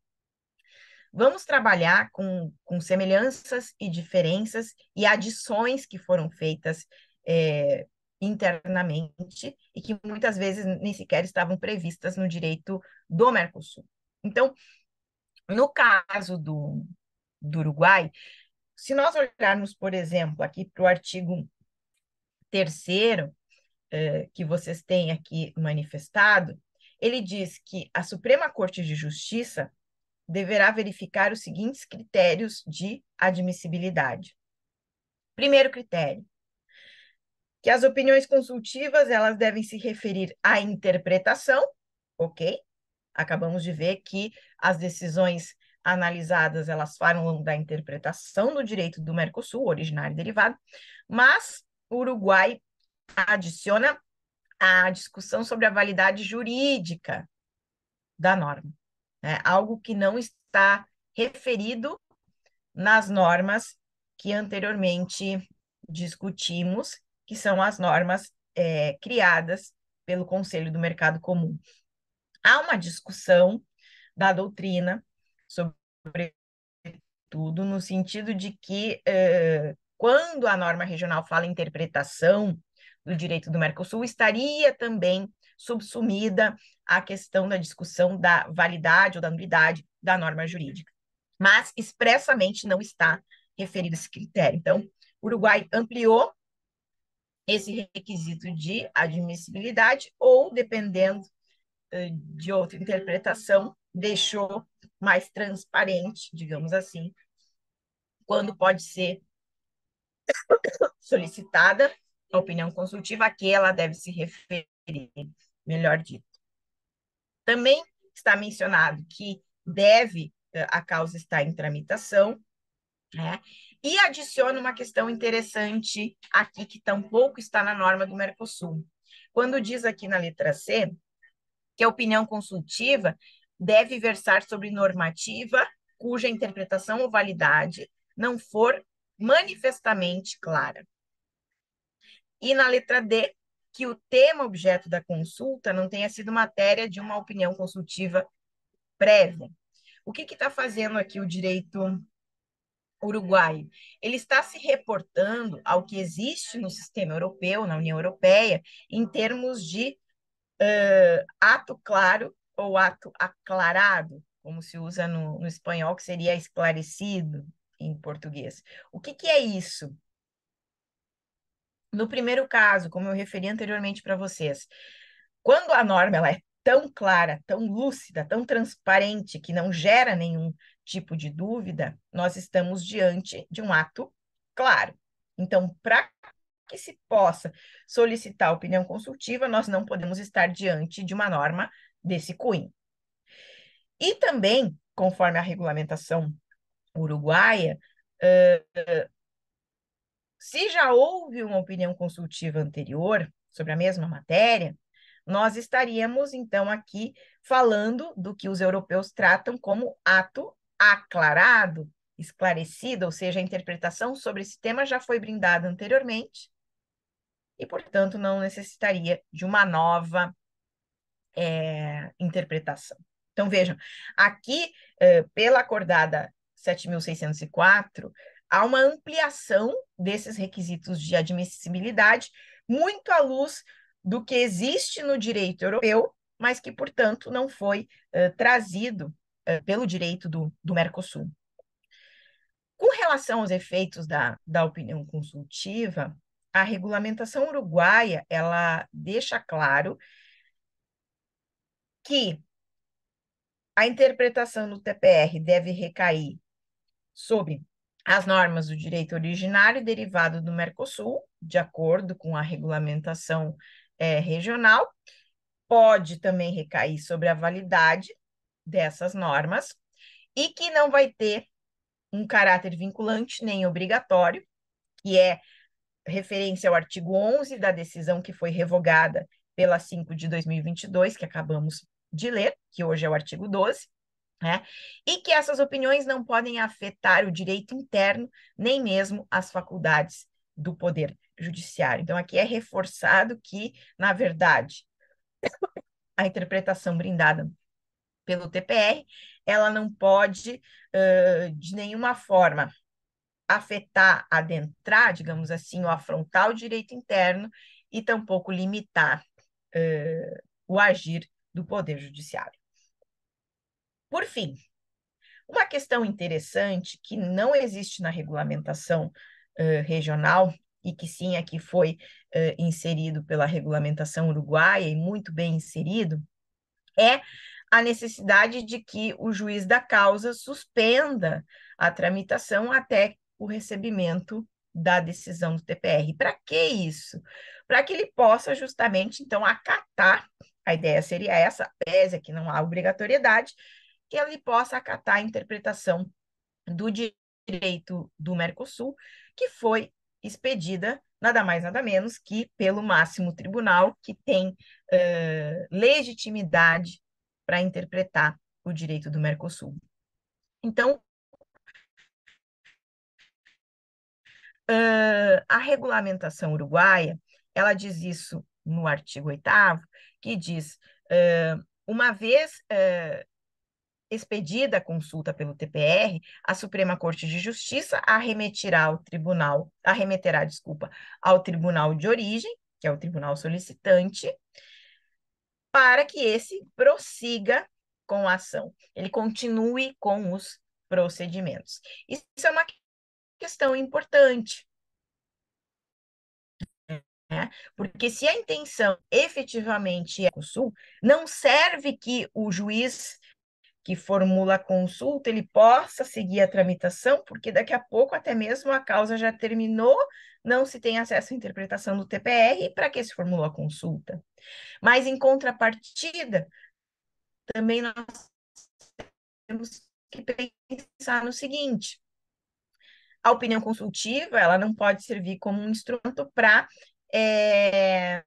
Vamos trabalhar com, com semelhanças e diferenças e adições que foram feitas é, internamente e que muitas vezes nem sequer estavam previstas no direito do Mercosul. Então, no caso do, do Uruguai, se nós olharmos, por exemplo, aqui para o artigo terceiro, eh, que vocês têm aqui manifestado, ele diz que a Suprema Corte de Justiça deverá verificar os seguintes critérios de admissibilidade. Primeiro critério, que as opiniões consultivas elas devem se referir à interpretação, ok? Acabamos de ver que as decisões analisadas elas falam da interpretação do direito do Mercosul, originário e derivado, mas o Uruguai adiciona a discussão sobre a validade jurídica da norma, né? algo que não está referido nas normas que anteriormente discutimos que são as normas é, criadas pelo Conselho do Mercado Comum. Há uma discussão da doutrina sobre tudo, no sentido de que, uh, quando a norma regional fala interpretação do direito do Mercosul, estaria também subsumida a questão da discussão da validade ou da nulidade da norma jurídica. Mas expressamente não está referido esse critério. Então, o Uruguai ampliou esse requisito de admissibilidade, ou, dependendo eh, de outra interpretação, deixou mais transparente, digamos assim, quando pode ser solicitada a opinião consultiva, a que ela deve se referir, melhor dito. Também está mencionado que deve, eh, a causa estar em tramitação, né? E adiciona uma questão interessante aqui, que tampouco está na norma do Mercosul. Quando diz aqui na letra C que a opinião consultiva deve versar sobre normativa cuja interpretação ou validade não for manifestamente clara. E na letra D, que o tema objeto da consulta não tenha sido matéria de uma opinião consultiva prévia. O que está fazendo aqui o direito uruguaio, ele está se reportando ao que existe no sistema europeu, na União Europeia, em termos de uh, ato claro ou ato aclarado, como se usa no, no espanhol, que seria esclarecido em português. O que, que é isso? No primeiro caso, como eu referi anteriormente para vocês, quando a norma ela é tão clara, tão lúcida, tão transparente, que não gera nenhum tipo de dúvida, nós estamos diante de um ato claro. Então, para que se possa solicitar opinião consultiva, nós não podemos estar diante de uma norma desse cunho. E também, conforme a regulamentação uruguaia, uh, se já houve uma opinião consultiva anterior sobre a mesma matéria, nós estaríamos, então, aqui falando do que os europeus tratam como ato aclarado, esclarecido, ou seja, a interpretação sobre esse tema já foi brindada anteriormente e, portanto, não necessitaria de uma nova é, interpretação. Então, vejam, aqui, é, pela acordada 7.604, há uma ampliação desses requisitos de admissibilidade, muito à luz do que existe no direito europeu, mas que, portanto, não foi uh, trazido uh, pelo direito do, do Mercosul. Com relação aos efeitos da, da opinião consultiva, a regulamentação uruguaia ela deixa claro que a interpretação do TPR deve recair sobre as normas do direito originário derivado do Mercosul, de acordo com a regulamentação é, regional, pode também recair sobre a validade dessas normas e que não vai ter um caráter vinculante nem obrigatório, que é referência ao artigo 11 da decisão que foi revogada pela 5 de 2022, que acabamos de ler, que hoje é o artigo 12, né? E que essas opiniões não podem afetar o direito interno, nem mesmo as faculdades do Poder Judiciário. Então, aqui é reforçado que, na verdade, *coughs* a interpretação brindada pelo TPR, ela não pode, uh, de nenhuma forma, afetar, adentrar, digamos assim, ou afrontar o direito interno e tampouco limitar uh, o agir do Poder Judiciário. Por fim, uma questão interessante que não existe na regulamentação uh, regional e que sim aqui foi uh, inserido pela regulamentação uruguaia e muito bem inserido, é a necessidade de que o juiz da causa suspenda a tramitação até o recebimento da decisão do TPR. Para que isso? Para que ele possa justamente, então, acatar, a ideia seria essa, pese que não há obrigatoriedade, que ele possa acatar a interpretação do direito do Mercosul, que foi expedida nada mais, nada menos que pelo máximo tribunal, que tem uh, legitimidade para interpretar o direito do Mercosul. Então, uh, a regulamentação uruguaia, ela diz isso no artigo 8 que diz, uh, uma vez expedida a consulta pelo TPR, a Suprema Corte de Justiça arremeterá ao tribunal, arremeterá, desculpa, ao tribunal de origem, que é o tribunal solicitante, para que esse prossiga com a ação, ele continue com os procedimentos. Isso é uma questão importante. Né? Porque se a intenção efetivamente é o sul, não serve que o juiz que formula a consulta, ele possa seguir a tramitação, porque daqui a pouco até mesmo a causa já terminou, não se tem acesso à interpretação do TPR, para que se formulou a consulta? Mas, em contrapartida, também nós temos que pensar no seguinte, a opinião consultiva, ela não pode servir como um instrumento para é,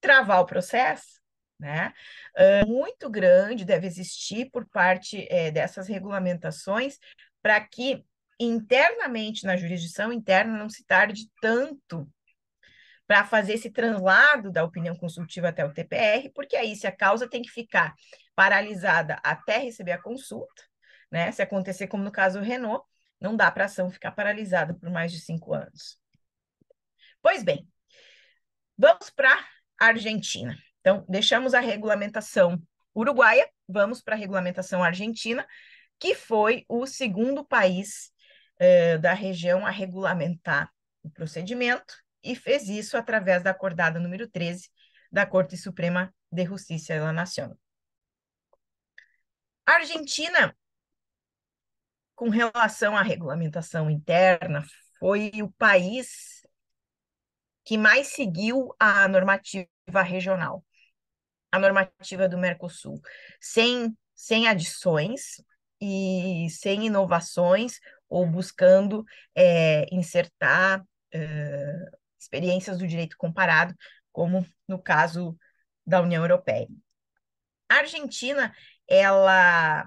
travar o processo, né? Uh, muito grande deve existir por parte é, dessas regulamentações para que internamente na jurisdição interna não se tarde tanto para fazer esse translado da opinião consultiva até o TPR, porque aí se a causa tem que ficar paralisada até receber a consulta, né? Se acontecer como no caso do Renault, não dá para a ação ficar paralisada por mais de cinco anos. Pois bem, vamos para a Argentina. Então, deixamos a regulamentação uruguaia, vamos para a regulamentação argentina, que foi o segundo país eh, da região a regulamentar o procedimento e fez isso através da acordada número 13 da Corte Suprema de Justiça da Nação. A Argentina, com relação à regulamentação interna, foi o país que mais seguiu a normativa regional a normativa do Mercosul, sem, sem adições e sem inovações, ou buscando é, insertar é, experiências do direito comparado, como no caso da União Europeia. A Argentina, ela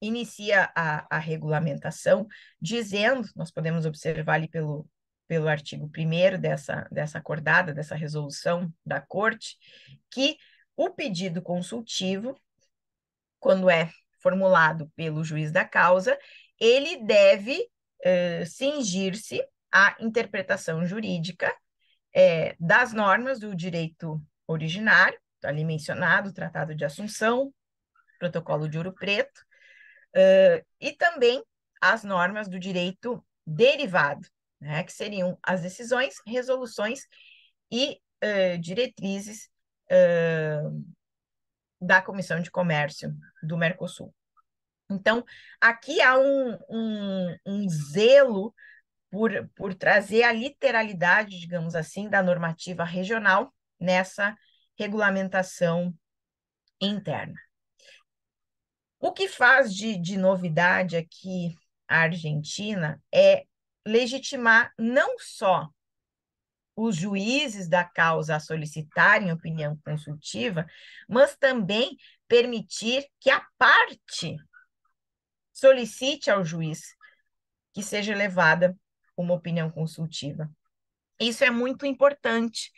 inicia a, a regulamentação dizendo, nós podemos observar ali pelo, pelo artigo 1 dessa, dessa acordada, dessa resolução da Corte, que o pedido consultivo, quando é formulado pelo juiz da causa, ele deve uh, cingir-se à interpretação jurídica é, das normas do direito originário, ali mencionado, Tratado de Assunção, Protocolo de Ouro Preto, uh, e também as normas do direito derivado, né, que seriam as decisões, resoluções e uh, diretrizes uh, da Comissão de Comércio do Mercosul. Então, aqui há um, um, um zelo por, por trazer a literalidade, digamos assim, da normativa regional nessa regulamentação interna. O que faz de, de novidade aqui a Argentina é legitimar não só os juízes da causa a solicitarem opinião consultiva, mas também permitir que a parte solicite ao juiz que seja levada uma opinião consultiva. Isso é muito importante,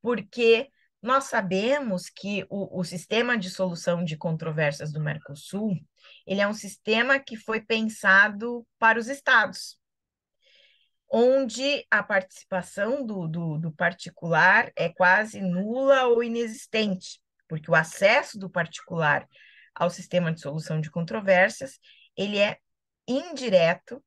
porque nós sabemos que o, o sistema de solução de controvérsias do Mercosul, ele é um sistema que foi pensado para os estados, onde a participação do, do, do particular é quase nula ou inexistente, porque o acesso do particular ao sistema de solução de controvérsias, ele é indireto,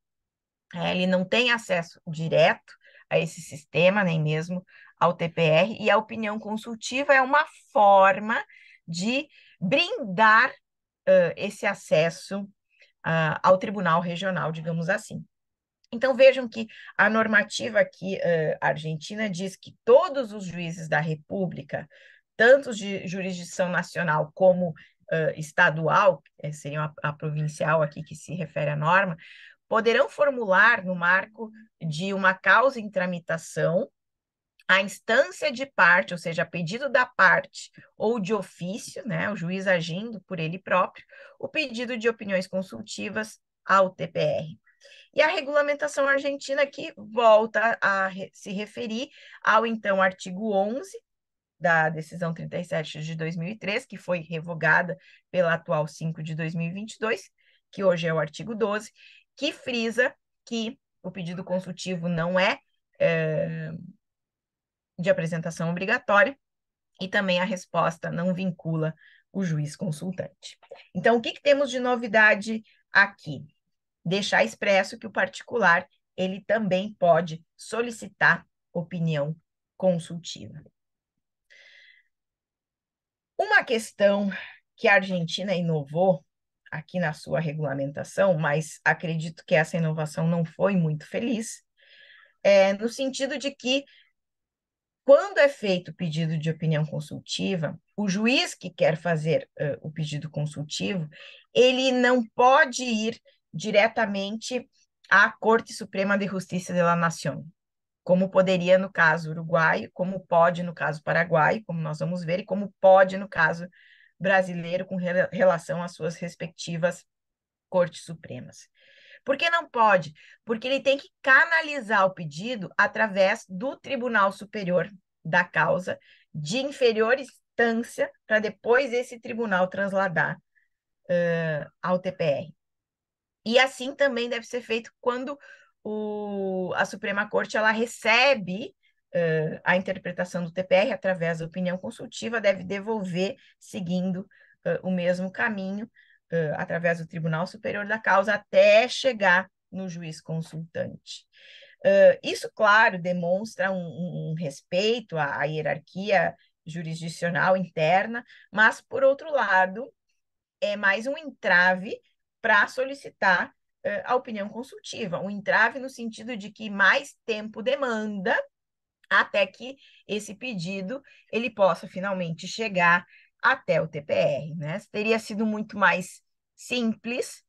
é, ele não tem acesso direto a esse sistema, nem mesmo ao TPR, e a opinião consultiva é uma forma de brindar uh, esse acesso uh, ao tribunal regional, digamos assim. Então, vejam que a normativa aqui uh, argentina diz que todos os juízes da República, tanto de jurisdição nacional como uh, estadual, eh, seria a, a provincial aqui que se refere à norma, poderão formular no marco de uma causa em tramitação a instância de parte, ou seja, a pedido da parte ou de ofício, né, o juiz agindo por ele próprio, o pedido de opiniões consultivas ao TPR. E a regulamentação argentina aqui volta a se referir ao então artigo 11 da decisão 37 de 2003, que foi revogada pela atual 5 de 2022, que hoje é o artigo 12, que frisa que o pedido consultivo não é, é de apresentação obrigatória e também a resposta não vincula o juiz consultante. Então, o que, que temos de novidade aqui? Deixar expresso que o particular ele também pode solicitar opinião consultiva. Uma questão que a Argentina inovou aqui na sua regulamentação, mas acredito que essa inovação não foi muito feliz, é no sentido de que quando é feito o pedido de opinião consultiva, o juiz que quer fazer uh, o pedido consultivo, ele não pode ir diretamente à Corte Suprema de Justiça de la Nación, como poderia no caso uruguaio, como pode no caso paraguaio, como nós vamos ver, e como pode no caso brasileiro com relação às suas respectivas Cortes Supremas. Por que não pode? Porque ele tem que canalizar o pedido através do Tribunal Superior da causa, de inferior instância, para depois esse tribunal transladar uh, ao TPR. E assim também deve ser feito quando o, a Suprema Corte ela recebe uh, a interpretação do TPR através da opinião consultiva, deve devolver seguindo uh, o mesmo caminho, uh, através do Tribunal Superior da Causa, até chegar no juiz consultante. isso, claro, demonstra um, um respeito à, à hierarquia jurisdicional interna, mas, por outro lado, é mais um entrave para solicitar a opinião consultiva. Um entrave no sentido de que mais tempo demanda até que esse pedido ele possa finalmente chegar até o TPR, né? Teria sido muito mais simples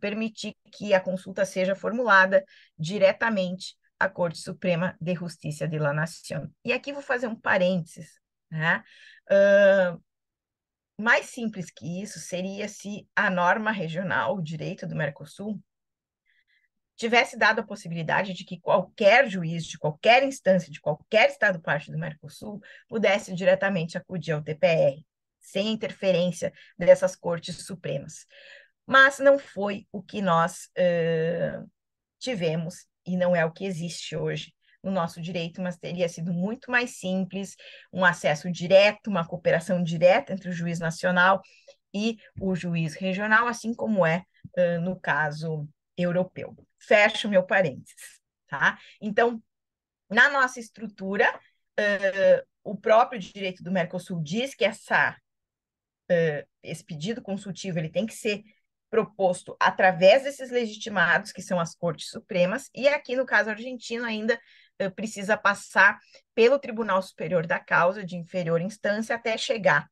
permitir que a consulta seja formulada diretamente à Corte Suprema de Justiça de la Nación. E aqui vou fazer um parênteses, né? Uh, mais simples que isso seria se a norma regional, o direito do Mercosul, tivesse dado a possibilidade de que qualquer juiz de qualquer instância, de qualquer estado parte do Mercosul, pudesse diretamente acudir ao TPR, sem interferência dessas cortes supremas. Mas não foi o que nós uh, tivemos, e não é o que existe hoje no nosso direito, mas teria sido muito mais simples, um acesso direto, uma cooperação direta entre o juiz nacional e o juiz regional, assim como é uh, no caso europeu. Fecho meu parênteses, tá? Então, na nossa estrutura, uh, o próprio direito do Mercosul diz que essa, uh, esse pedido consultivo ele tem que ser proposto através desses legitimados, que são as cortes supremas, e aqui no caso argentino ainda precisa passar pelo Tribunal Superior da Causa de inferior instância até chegar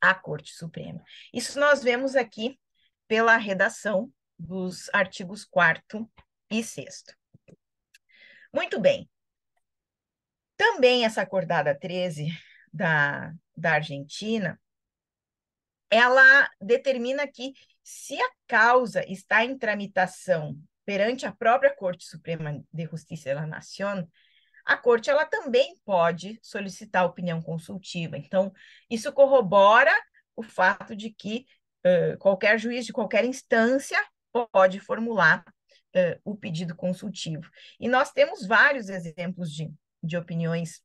à Corte Suprema. Isso nós vemos aqui pela redação dos artigos 4 e 6 Muito bem. Também essa acordada 13 da, da Argentina, ela determina que se a causa está em tramitação perante a própria Corte Suprema de Justiça da Nação, a corte ela também pode solicitar opinião consultiva. Então, isso corrobora o fato de que uh, qualquer juiz de qualquer instância pode formular uh, o pedido consultivo. E nós temos vários exemplos de de opiniões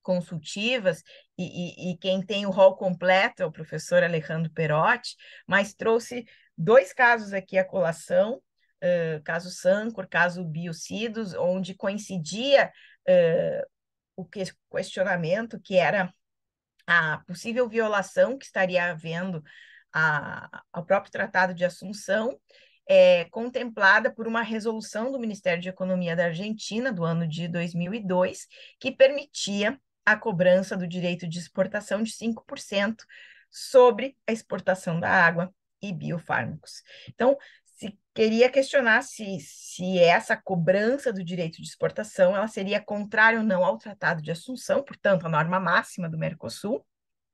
consultivas, e, e, e, quem tem o rol completo é o professor Alejandro Perotti, mas trouxe dois casos aqui à colação, uh, caso Sancor, caso Biocidos, onde coincidia uh, o que, questionamento que era a possível violação que estaria havendo a, ao próprio Tratado de Assunção é, contemplada por uma resolução do Ministério de Economia da Argentina, do ano de 2002, que permitia a cobrança do direito de exportação de 5% sobre a exportação da água e biofármacos. Então, queria questionar se, se essa cobrança do direito de exportação ela seria contrária ou não ao Tratado de Assunção, portanto, a norma máxima do Mercosul,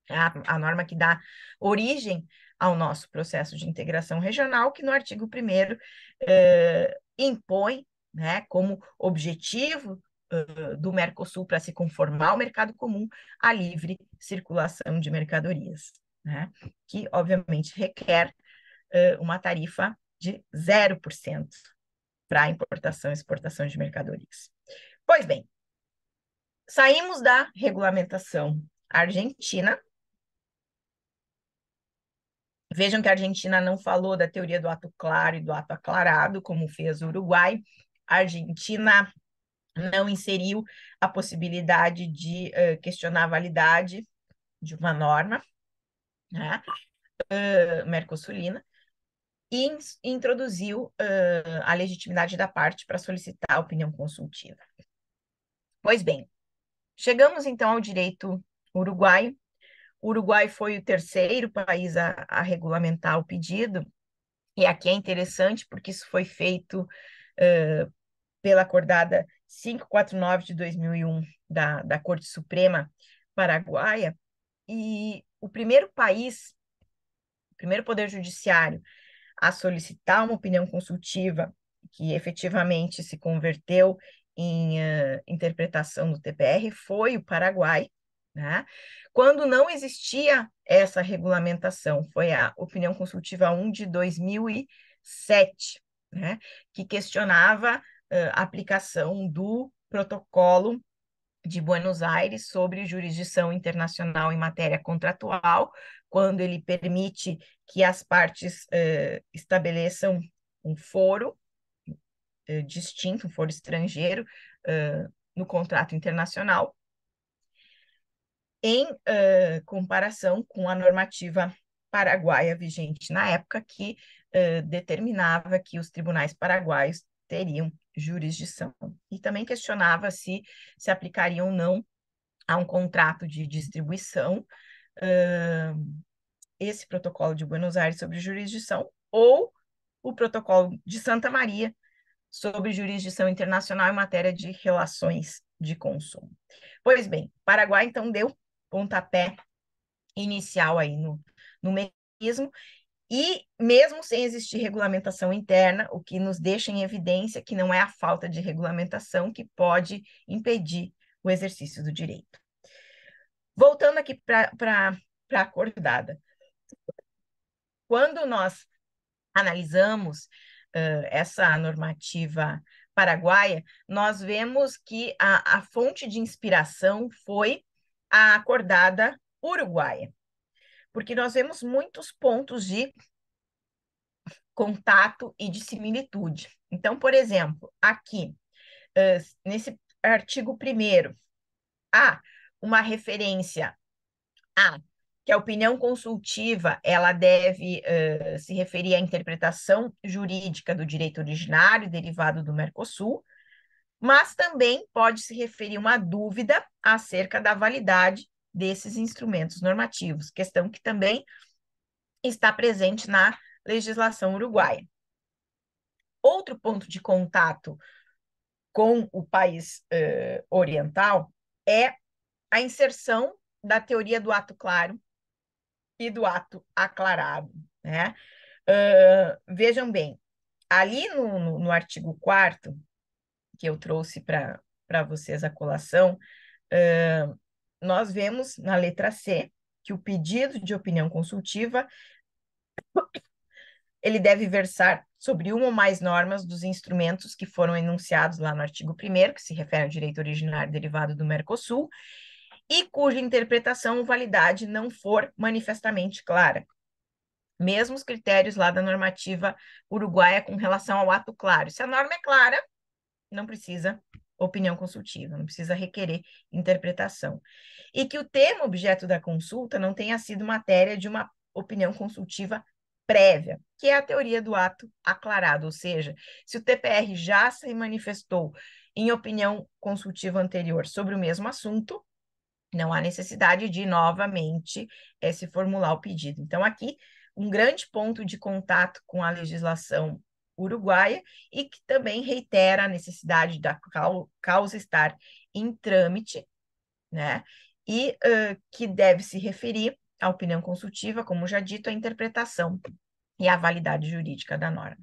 a, a norma que dá origem ao nosso processo de integração regional, que no artigo 1 eh, impõe né, como objetivo uh, do Mercosul para se conformar ao mercado comum a livre circulação de mercadorias, né, que obviamente requer uh, uma tarifa de 0% para importação e exportação de mercadorias. Pois bem, saímos da regulamentação argentina Vejam que a Argentina não falou da teoria do ato claro e do ato aclarado, como fez o Uruguai. A Argentina não inseriu a possibilidade de uh, questionar a validade de uma norma né, uh, mercosulina e in introduziu uh, a legitimidade da parte para solicitar a opinião consultiva. Pois bem, chegamos então ao direito uruguaio, o Uruguai foi o terceiro país a, a regulamentar o pedido, e aqui é interessante porque isso foi feito uh, pela acordada 549 de 2001 da, da Corte Suprema Paraguaia, e o primeiro país, o primeiro poder judiciário a solicitar uma opinião consultiva que efetivamente se converteu em uh, interpretação do TPR foi o Paraguai, né? Quando não existia essa regulamentação, foi a opinião consultiva 1 de 2007, né? que questionava uh, a aplicação do protocolo de Buenos Aires sobre jurisdição internacional em matéria contratual, quando ele permite que as partes uh, estabeleçam um foro uh, distinto, um foro estrangeiro, uh, no contrato internacional, em comparação com a normativa paraguaia vigente na época, que determinava que os tribunais paraguaios teriam jurisdição. E também questionava se se aplicaria ou não a um contrato de distribuição uh, esse protocolo de Buenos Aires sobre jurisdição ou o protocolo de Santa Maria sobre jurisdição internacional em matéria de relações de consumo. Pois bem, Paraguai então deu pontapé inicial aí no, no mecanismo, e mesmo sem existir regulamentação interna, o que nos deixa em evidência que não é a falta de regulamentação que pode impedir o exercício do direito. Voltando aqui para a acordada. Quando nós analisamos uh, essa normativa paraguaia, nós vemos que a, a fonte de inspiração foi a acordada uruguaia, porque nós vemos muitos pontos de contato e de similitude. Então, por exemplo, aqui, uh, nesse artigo primeiro, há uma referência a que a opinião consultiva ela deve uh, se referir à interpretação jurídica do direito originário derivado do Mercosul, mas também pode se referir uma dúvida acerca da validade desses instrumentos normativos, questão que também está presente na legislação uruguaia. Outro ponto de contato com o país uh, oriental é a inserção da teoria do ato claro e do ato aclarado. Né? Uh, vejam bem, ali no, no, no artigo 4 que eu trouxe para vocês a colação, uh, nós vemos na letra C que o pedido de opinião consultiva ele deve versar sobre uma ou mais normas dos instrumentos que foram enunciados lá no artigo 1 que se refere ao direito originário derivado do Mercosul, e cuja interpretação ou validade não for manifestamente clara. Mesmo os critérios lá da normativa uruguaia com relação ao ato claro. Se a norma é clara, não precisa opinião consultiva, não precisa requerer interpretação. E que o tema objeto da consulta não tenha sido matéria de uma opinião consultiva prévia, que é a teoria do ato aclarado, ou seja, se o TPR já se manifestou em opinião consultiva anterior sobre o mesmo assunto, não há necessidade de novamente é, se formular o pedido. Então, aqui, um grande ponto de contato com a legislação uruguaia e que também reitera a necessidade da causa estar em trâmite, né? E uh, que deve se referir à opinião consultiva, como já dito, à interpretação e à validade jurídica da norma.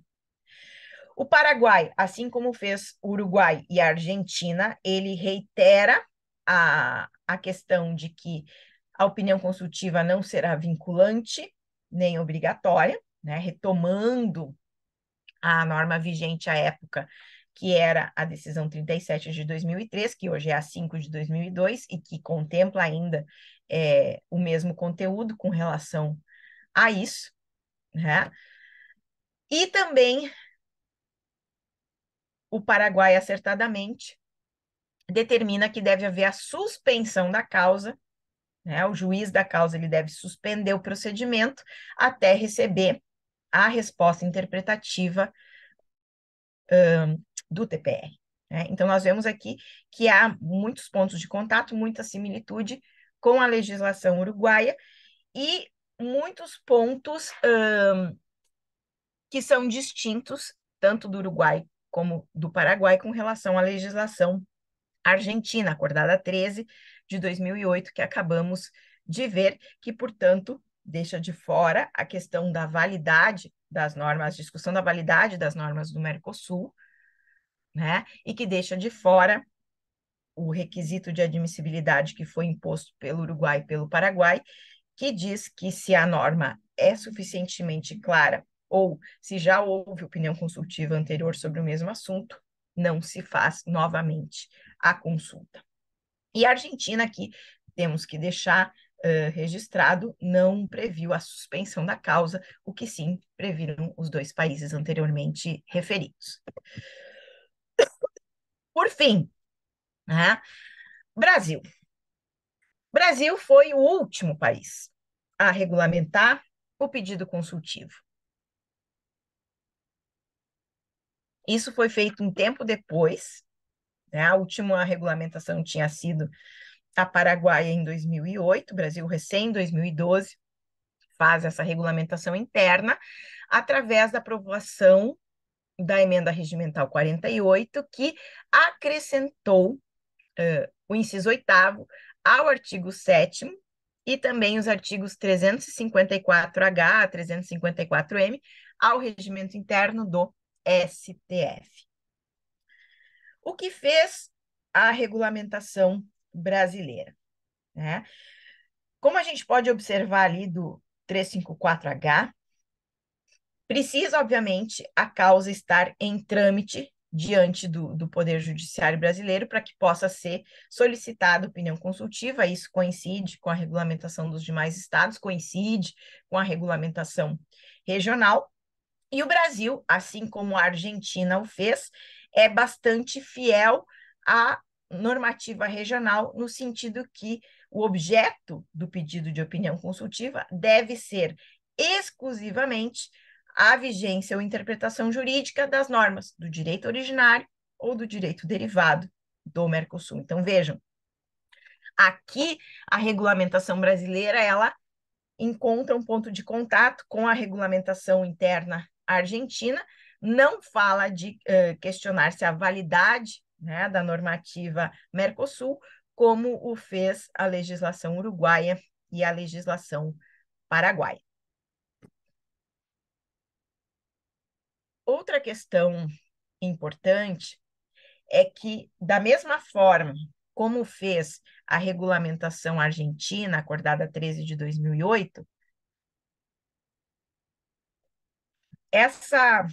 O Paraguai, assim como fez o Uruguai e a Argentina, ele reitera a, a questão de que a opinião consultiva não será vinculante nem obrigatória, né? retomando a norma vigente à época, que era a decisão 37 de 2003, que hoje é a 5 de 2002, e que contempla ainda é, o mesmo conteúdo com relação a isso. Né? E também o Paraguai, acertadamente, determina que deve haver a suspensão da causa, né? O juiz da causa ele deve suspender o procedimento até receber a resposta interpretativa um, do TPR. Né? Então, nós vemos aqui que há muitos pontos de contato, muita similitude com a legislação uruguaia e muitos pontos um, que são distintos, tanto do Uruguai como do Paraguai, com relação à legislação argentina, acordada 13 de 2008, que acabamos de ver, que, portanto, deixa de fora a questão da validade das normas, discussão da validade das normas do Mercosul, né? E que deixa de fora o requisito de admissibilidade que foi imposto pelo Uruguai e pelo Paraguai, que diz que se a norma é suficientemente clara ou se já houve opinião consultiva anterior sobre o mesmo assunto, não se faz novamente a consulta. E a Argentina aqui, temos que deixar uh, registrado, não previu a suspensão da causa, o que sim previram os dois países anteriormente referidos. Por fim, né, Brasil. Brasil foi o último país a regulamentar o pedido consultivo. Isso foi feito um tempo depois, né? A última regulamentação tinha sido a Paraguaia em 2008, o Brasil recém em 2012 faz essa regulamentação interna através da aprovação da emenda regimental 48, que acrescentou uh, o inciso oitavo ao artigo 7 e também os artigos 354H, 354M, ao regimento interno do STF. O que fez a regulamentação brasileira? Né? Como a gente pode observar ali do 354H, Precisa, obviamente, a causa estar em trâmite diante do, do Poder Judiciário brasileiro para que possa ser solicitada opinião consultiva. Isso coincide com a regulamentação dos demais estados, coincide com a regulamentação regional. E o Brasil, assim como a Argentina o fez, é bastante fiel à normativa regional, no sentido que o objeto do pedido de opinião consultiva deve ser exclusivamente a vigência ou interpretação jurídica das normas do direito originário ou do direito derivado do Mercosul. Então, vejam, aqui a regulamentação brasileira, ela encontra um ponto de contato com a regulamentação interna argentina, não fala de uh, questionar se a validade né, da normativa Mercosul, como o fez a legislação uruguaia e a legislação paraguaia. Outra questão importante é que, da mesma forma como fez a regulamentação argentina, acordada 13 de 2008, essa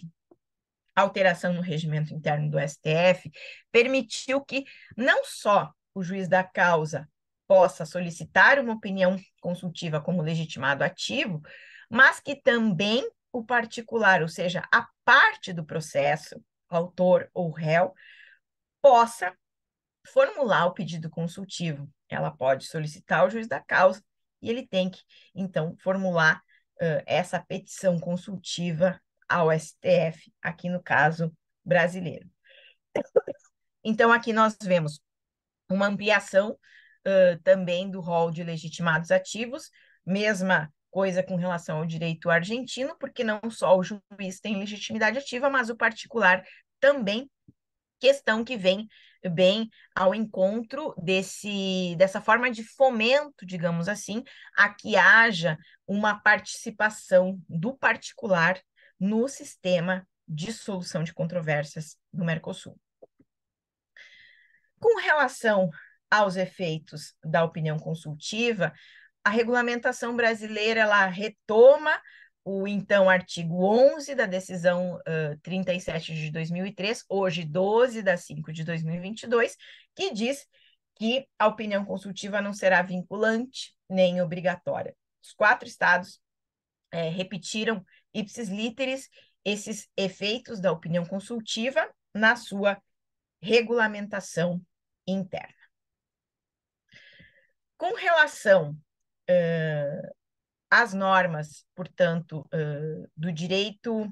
alteração no regimento interno do STF permitiu que não só o juiz da causa possa solicitar uma opinião consultiva como legitimado ativo, mas que também o particular, ou seja, a parte do processo, autor ou réu, possa formular o pedido consultivo. Ela pode solicitar ao juiz da causa e ele tem que, então, formular uh, essa petição consultiva ao STF, aqui no caso brasileiro. Então, aqui nós vemos uma ampliação uh, também do rol de legitimados ativos, mesma coisa com relação ao direito argentino, porque não só o juiz tem legitimidade ativa, mas o particular também, questão que vem bem ao encontro desse dessa forma de fomento, digamos assim, a que haja uma participação do particular no sistema de solução de controvérsias do Mercosul. Com relação aos efeitos da opinião consultiva, a regulamentação brasileira ela retoma o então artigo 11 da decisão uh, 37 de 2003, hoje 12 de 5 de 2022, que diz que a opinião consultiva não será vinculante nem obrigatória. Os quatro estados é, repetiram ipsis literis esses efeitos da opinião consultiva na sua regulamentação interna. Com relação uh, as normas, portanto, uh, do direito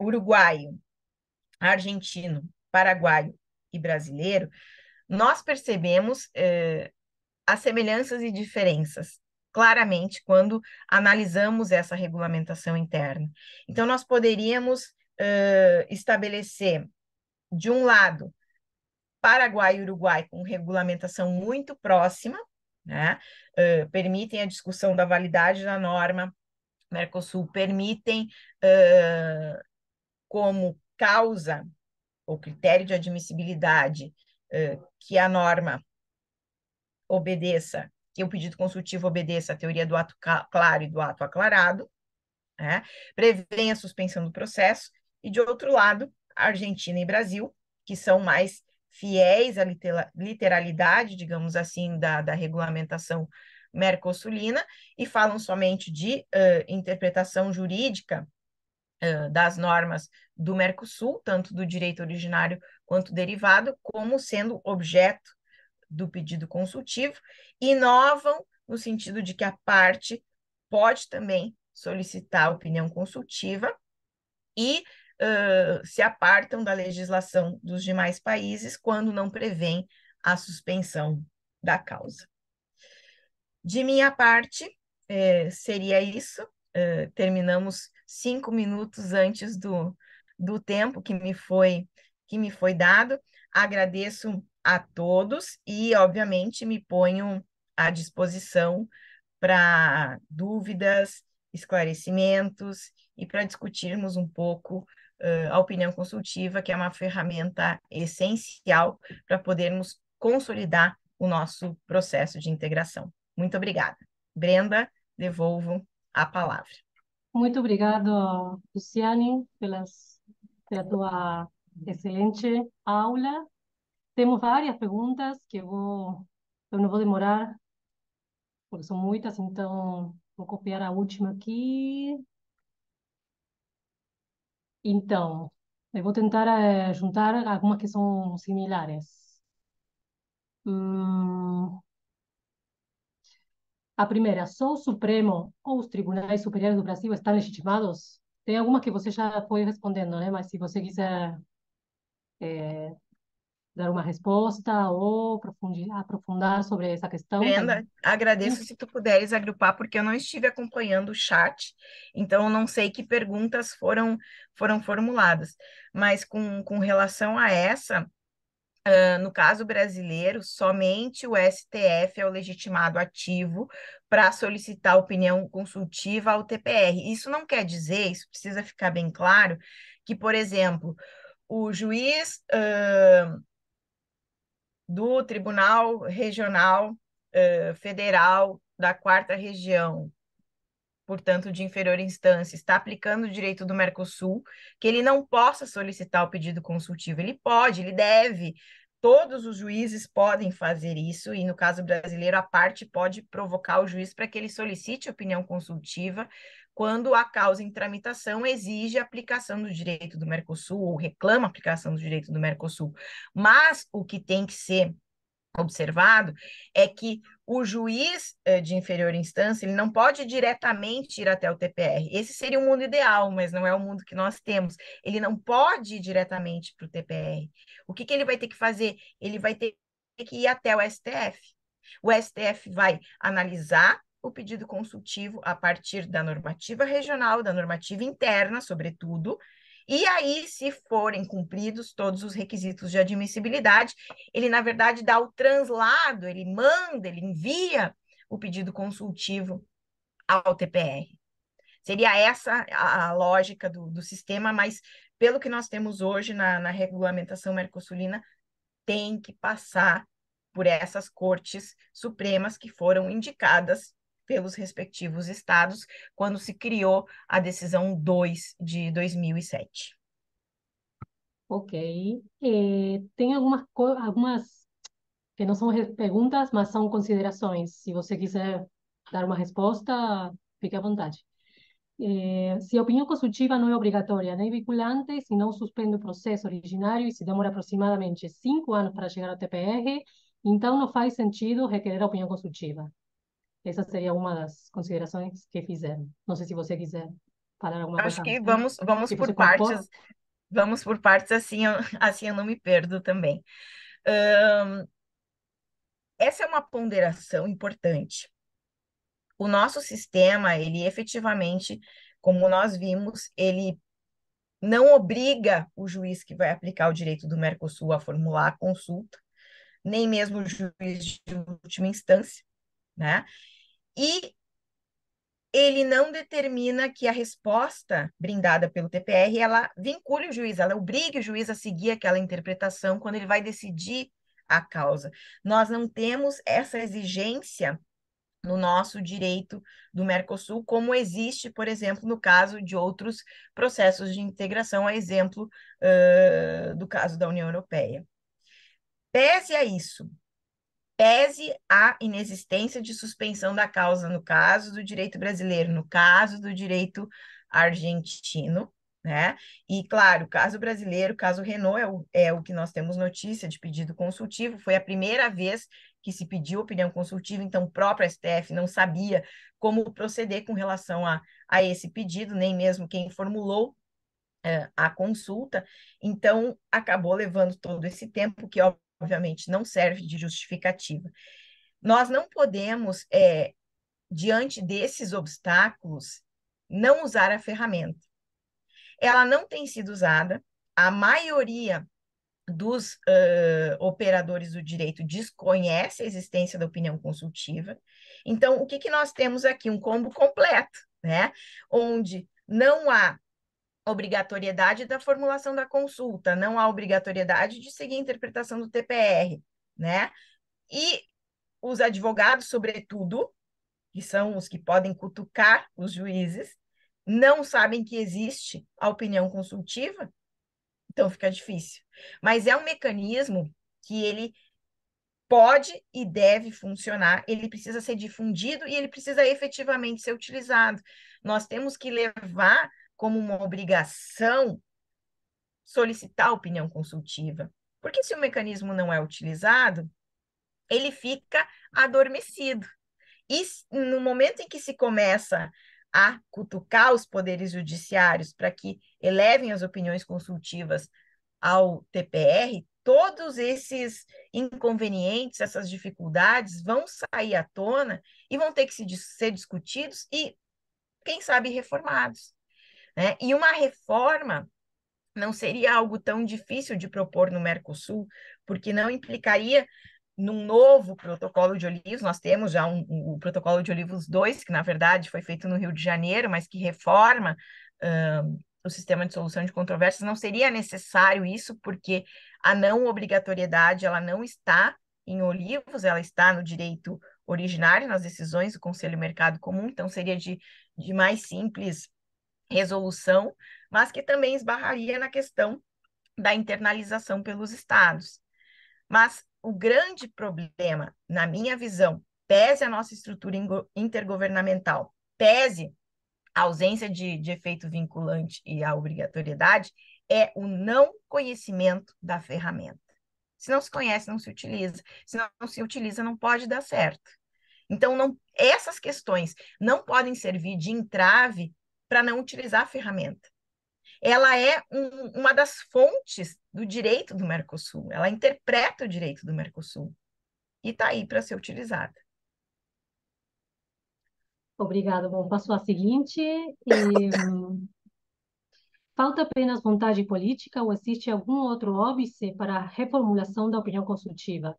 uruguaio, argentino, paraguaio e brasileiro, nós percebemos uh, as semelhanças e diferenças claramente quando analisamos essa regulamentação interna. Então, nós poderíamos uh, estabelecer, de um lado, Paraguai e Uruguai com regulamentação muito próxima, né? Uh, permitem a discussão da validade da norma, Mercosul permitem uh, como causa ou critério de admissibilidade uh, que a norma obedeça, que o pedido consultivo obedeça à teoria do ato claro e do ato aclarado, né? prevêem a suspensão do processo, e de outro lado, Argentina e Brasil, que são mais fiéis à literalidade, digamos assim, da, da regulamentação mercosulina e falam somente de uh, interpretação jurídica uh, das normas do Mercosul, tanto do direito originário quanto derivado, como sendo objeto do pedido consultivo, inovam no sentido de que a parte pode também solicitar opinião consultiva e uh, se apartam da legislação dos demais países quando não prevêem a suspensão da causa. De minha parte, eh, seria isso. Eh, terminamos cinco minutos antes do, do tempo que me foi que me foi dado. Agradeço a todos e, obviamente, me ponho à disposição para dúvidas, esclarecimentos e para discutirmos um pouco uh, a opinião consultiva, que é uma ferramenta essencial para podermos consolidar o nosso processo de integração. Muito obrigada. Brenda, devolvo a palavra. muito obrigado, Luciane, pela tua excelente aula. Temos várias perguntas que eu vou, eu não vou demorar, porque são muitas, então vou copiar a última aqui. Então, eu vou tentar eh, juntar algumas que são similares. Hum, a primeira, só o Supremo ou os tribunais superiores do Brasil estão legitimados? Tem algumas que você já foi respondendo, né? Mas se você quiser eh, dar uma resposta ou aprofundar sobre essa questão. Brenda, agradeço se tu puderes agrupar, porque eu não estive acompanhando o chat, então eu não sei que perguntas foram, foram formuladas. Mas com, com relação a essa, uh, no caso brasileiro, somente o STF é o legitimado ativo para solicitar opinião consultiva ao TPR. Isso não quer dizer, isso precisa ficar bem claro, que, por exemplo, o juiz. Uh, do Tribunal Regional uh, Federal da Quarta Região, portanto, de inferior instância, está aplicando o direito do Mercosul, que ele não possa solicitar o pedido consultivo. Ele pode, ele deve. Todos os juízes podem fazer isso, e no caso brasileiro, a parte pode provocar o juiz para que ele solicite opinião consultiva quando a causa em tramitação exige a aplicação do direito do Mercosul, ou reclama a aplicação do direito do Mercosul. Mas o que tem que ser observado é que o juiz eh, de inferior instância ele não pode diretamente ir até o TPR. Esse seria o mundo ideal, mas não é o mundo que nós temos. Ele não pode ir diretamente para o TPR. O que, que ele vai ter que fazer? Ele vai ter que ir até o STF. O STF vai analisar o pedido consultivo a partir da normativa regional, da normativa interna, sobretudo, e aí, se forem cumpridos todos os requisitos de admissibilidade, ele, na verdade, dá o translado, ele manda, ele envia o pedido consultivo ao TPR. Seria essa a, lógica do, do, sistema, mas pelo que nós temos hoje na, na regulamentação mercosulina, tem que passar por essas cortes supremas que foram indicadas pelos respectivos estados quando se criou a decisão 2 de 2007. Ok. Eh, tem algumas, algumas que não são perguntas, mas são considerações. Se você quiser dar uma resposta, fique à vontade. Eh, se a opinião consultiva não é obrigatória nem vinculante, se não suspende o processo originário e se demora aproximadamente cinco anos para chegar ao TPR, então não faz sentido requerer a opinião consultiva. Essa seria uma das considerações que fizeram. Não sei se você quiser falar alguma Acho coisa. que vamos, vamos por partes. Vamos por partes, assim eu, assim eu não me perdo também. Um, essa é uma ponderação importante. O nosso sistema, ele efetivamente, como nós vimos, ele não obriga o juiz que vai aplicar o direito do Mercosul a formular a consulta, nem mesmo o juiz de última instância, né? E ele não determina que a resposta brindada pelo TPR ela vincule o juiz, ela obrigue o juiz a seguir aquela interpretação quando ele vai decidir a causa. Nós não temos essa exigência no nosso direito do Mercosul, como existe, por exemplo, no caso de outros processos de integração, a exemplo uh, do caso da União Europeia. Pese a isso, pese a inexistência de suspensão da causa no caso do direito brasileiro, no caso do direito argentino, né? E, claro, caso brasileiro, caso Renault, é o, é o que nós temos notícia de pedido consultivo, foi a primeira vez que se pediu opinião consultiva, então o próprio STF não sabia como proceder com relação a, a esse pedido, nem mesmo quem formulou é, a consulta, então acabou levando todo esse tempo, que obviamente não serve de justificativa. Nós não podemos, é, diante desses obstáculos, não usar a ferramenta. Ela não tem sido usada, a maioria dos uh, operadores do direito desconhece a existência da opinião consultiva. Então, o que, que nós temos aqui? Um combo completo, né? Onde não há obrigatoriedade da formulação da consulta, não há obrigatoriedade de seguir a interpretação do TPR, né? E os advogados, sobretudo, que são os que podem cutucar os juízes, não sabem que existe a opinião consultiva, então fica difícil. Mas é um mecanismo que ele pode e deve funcionar, ele precisa ser difundido e ele precisa efetivamente ser utilizado. Nós temos que levar como uma obrigação solicitar opinião consultiva. Porque se o mecanismo não é utilizado, ele fica adormecido. E no momento em que se começa a cutucar os poderes judiciários para que elevem as opiniões consultivas ao TPR, todos esses inconvenientes, essas dificuldades vão sair à tona e vão ter que se, ser discutidos e, quem sabe, reformados. Né? E uma reforma não seria algo tão difícil de propor no Mercosul, porque não implicaria num novo protocolo de olivos, nós temos já um, um, o protocolo de olivos 2, que na verdade foi feito no Rio de Janeiro, mas que reforma uh, o sistema de solução de controvérsias, não seria necessário isso, porque a não obrigatoriedade ela não está em olivos, ela está no direito originário, nas decisões do Conselho Mercado Comum, então seria de, de mais simples resolução, mas que também esbarraria na questão da internalização pelos estados. Mas o grande problema, na minha visão, pese a nossa estrutura intergovernamental, pese a ausência de, de efeito vinculante e a obrigatoriedade, é o não conhecimento da ferramenta. Se não se conhece, não se utiliza. Se não se utiliza, não pode dar certo. Então, não, essas questões não podem servir de entrave para não utilizar a ferramenta. Ela é um, uma das fontes do direito do Mercosul, ela interpreta o direito do Mercosul e está aí para ser utilizada. Obrigada. Bom, passo a seguinte. E, *laughs* falta apenas vontade política ou existe algum outro óbice para a reformulação da opinião consultiva,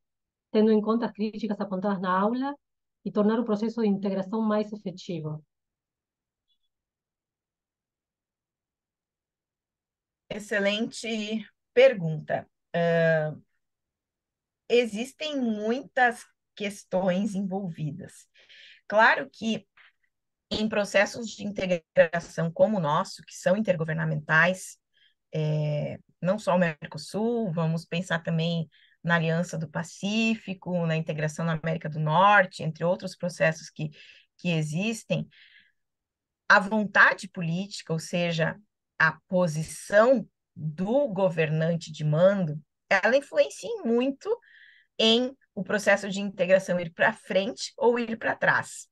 tendo em conta as críticas apontadas na aula e tornar o processo de integração mais efetivo? Excelente pergunta. Uh, existem muitas questões envolvidas. Claro que em processos de integração como o nosso, que são intergovernamentais, é, não só o Mercosul, vamos pensar também na Aliança do Pacífico, na integração na América do Norte, entre outros processos que, que existem, a vontade política, ou seja, a posição do governante de mando, ela influencia muito em o processo de integração ir para frente ou ir para trás.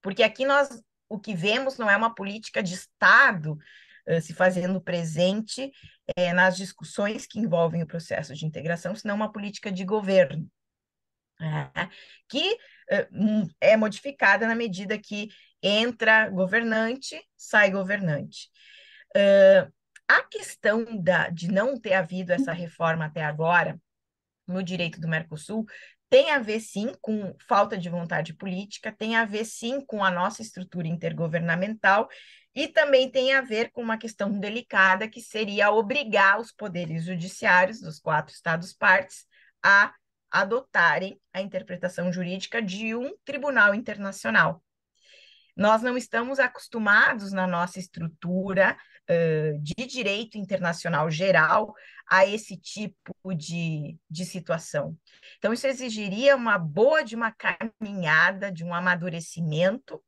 Porque aqui nós o que vemos não é uma política de Estado uh, se fazendo presente uh, nas discussões que envolvem o processo de integração, senão uma política de governo, uh, que é modificada na medida que entra governante, sai governante. A questão da, de não ter havido essa reforma até agora no direito do Mercosul tem a ver sim com falta de vontade política, tem a ver sim com a nossa estrutura intergovernamental e também tem a ver com uma questão delicada que seria obrigar os poderes judiciários dos quatro estados partes a adotarem a interpretação jurídica de um tribunal internacional. Nós não estamos acostumados na nossa estrutura uh, de direito internacional geral a esse tipo de, de situação. Então, isso exigiria uma boa de uma caminhada, de um amadurecimento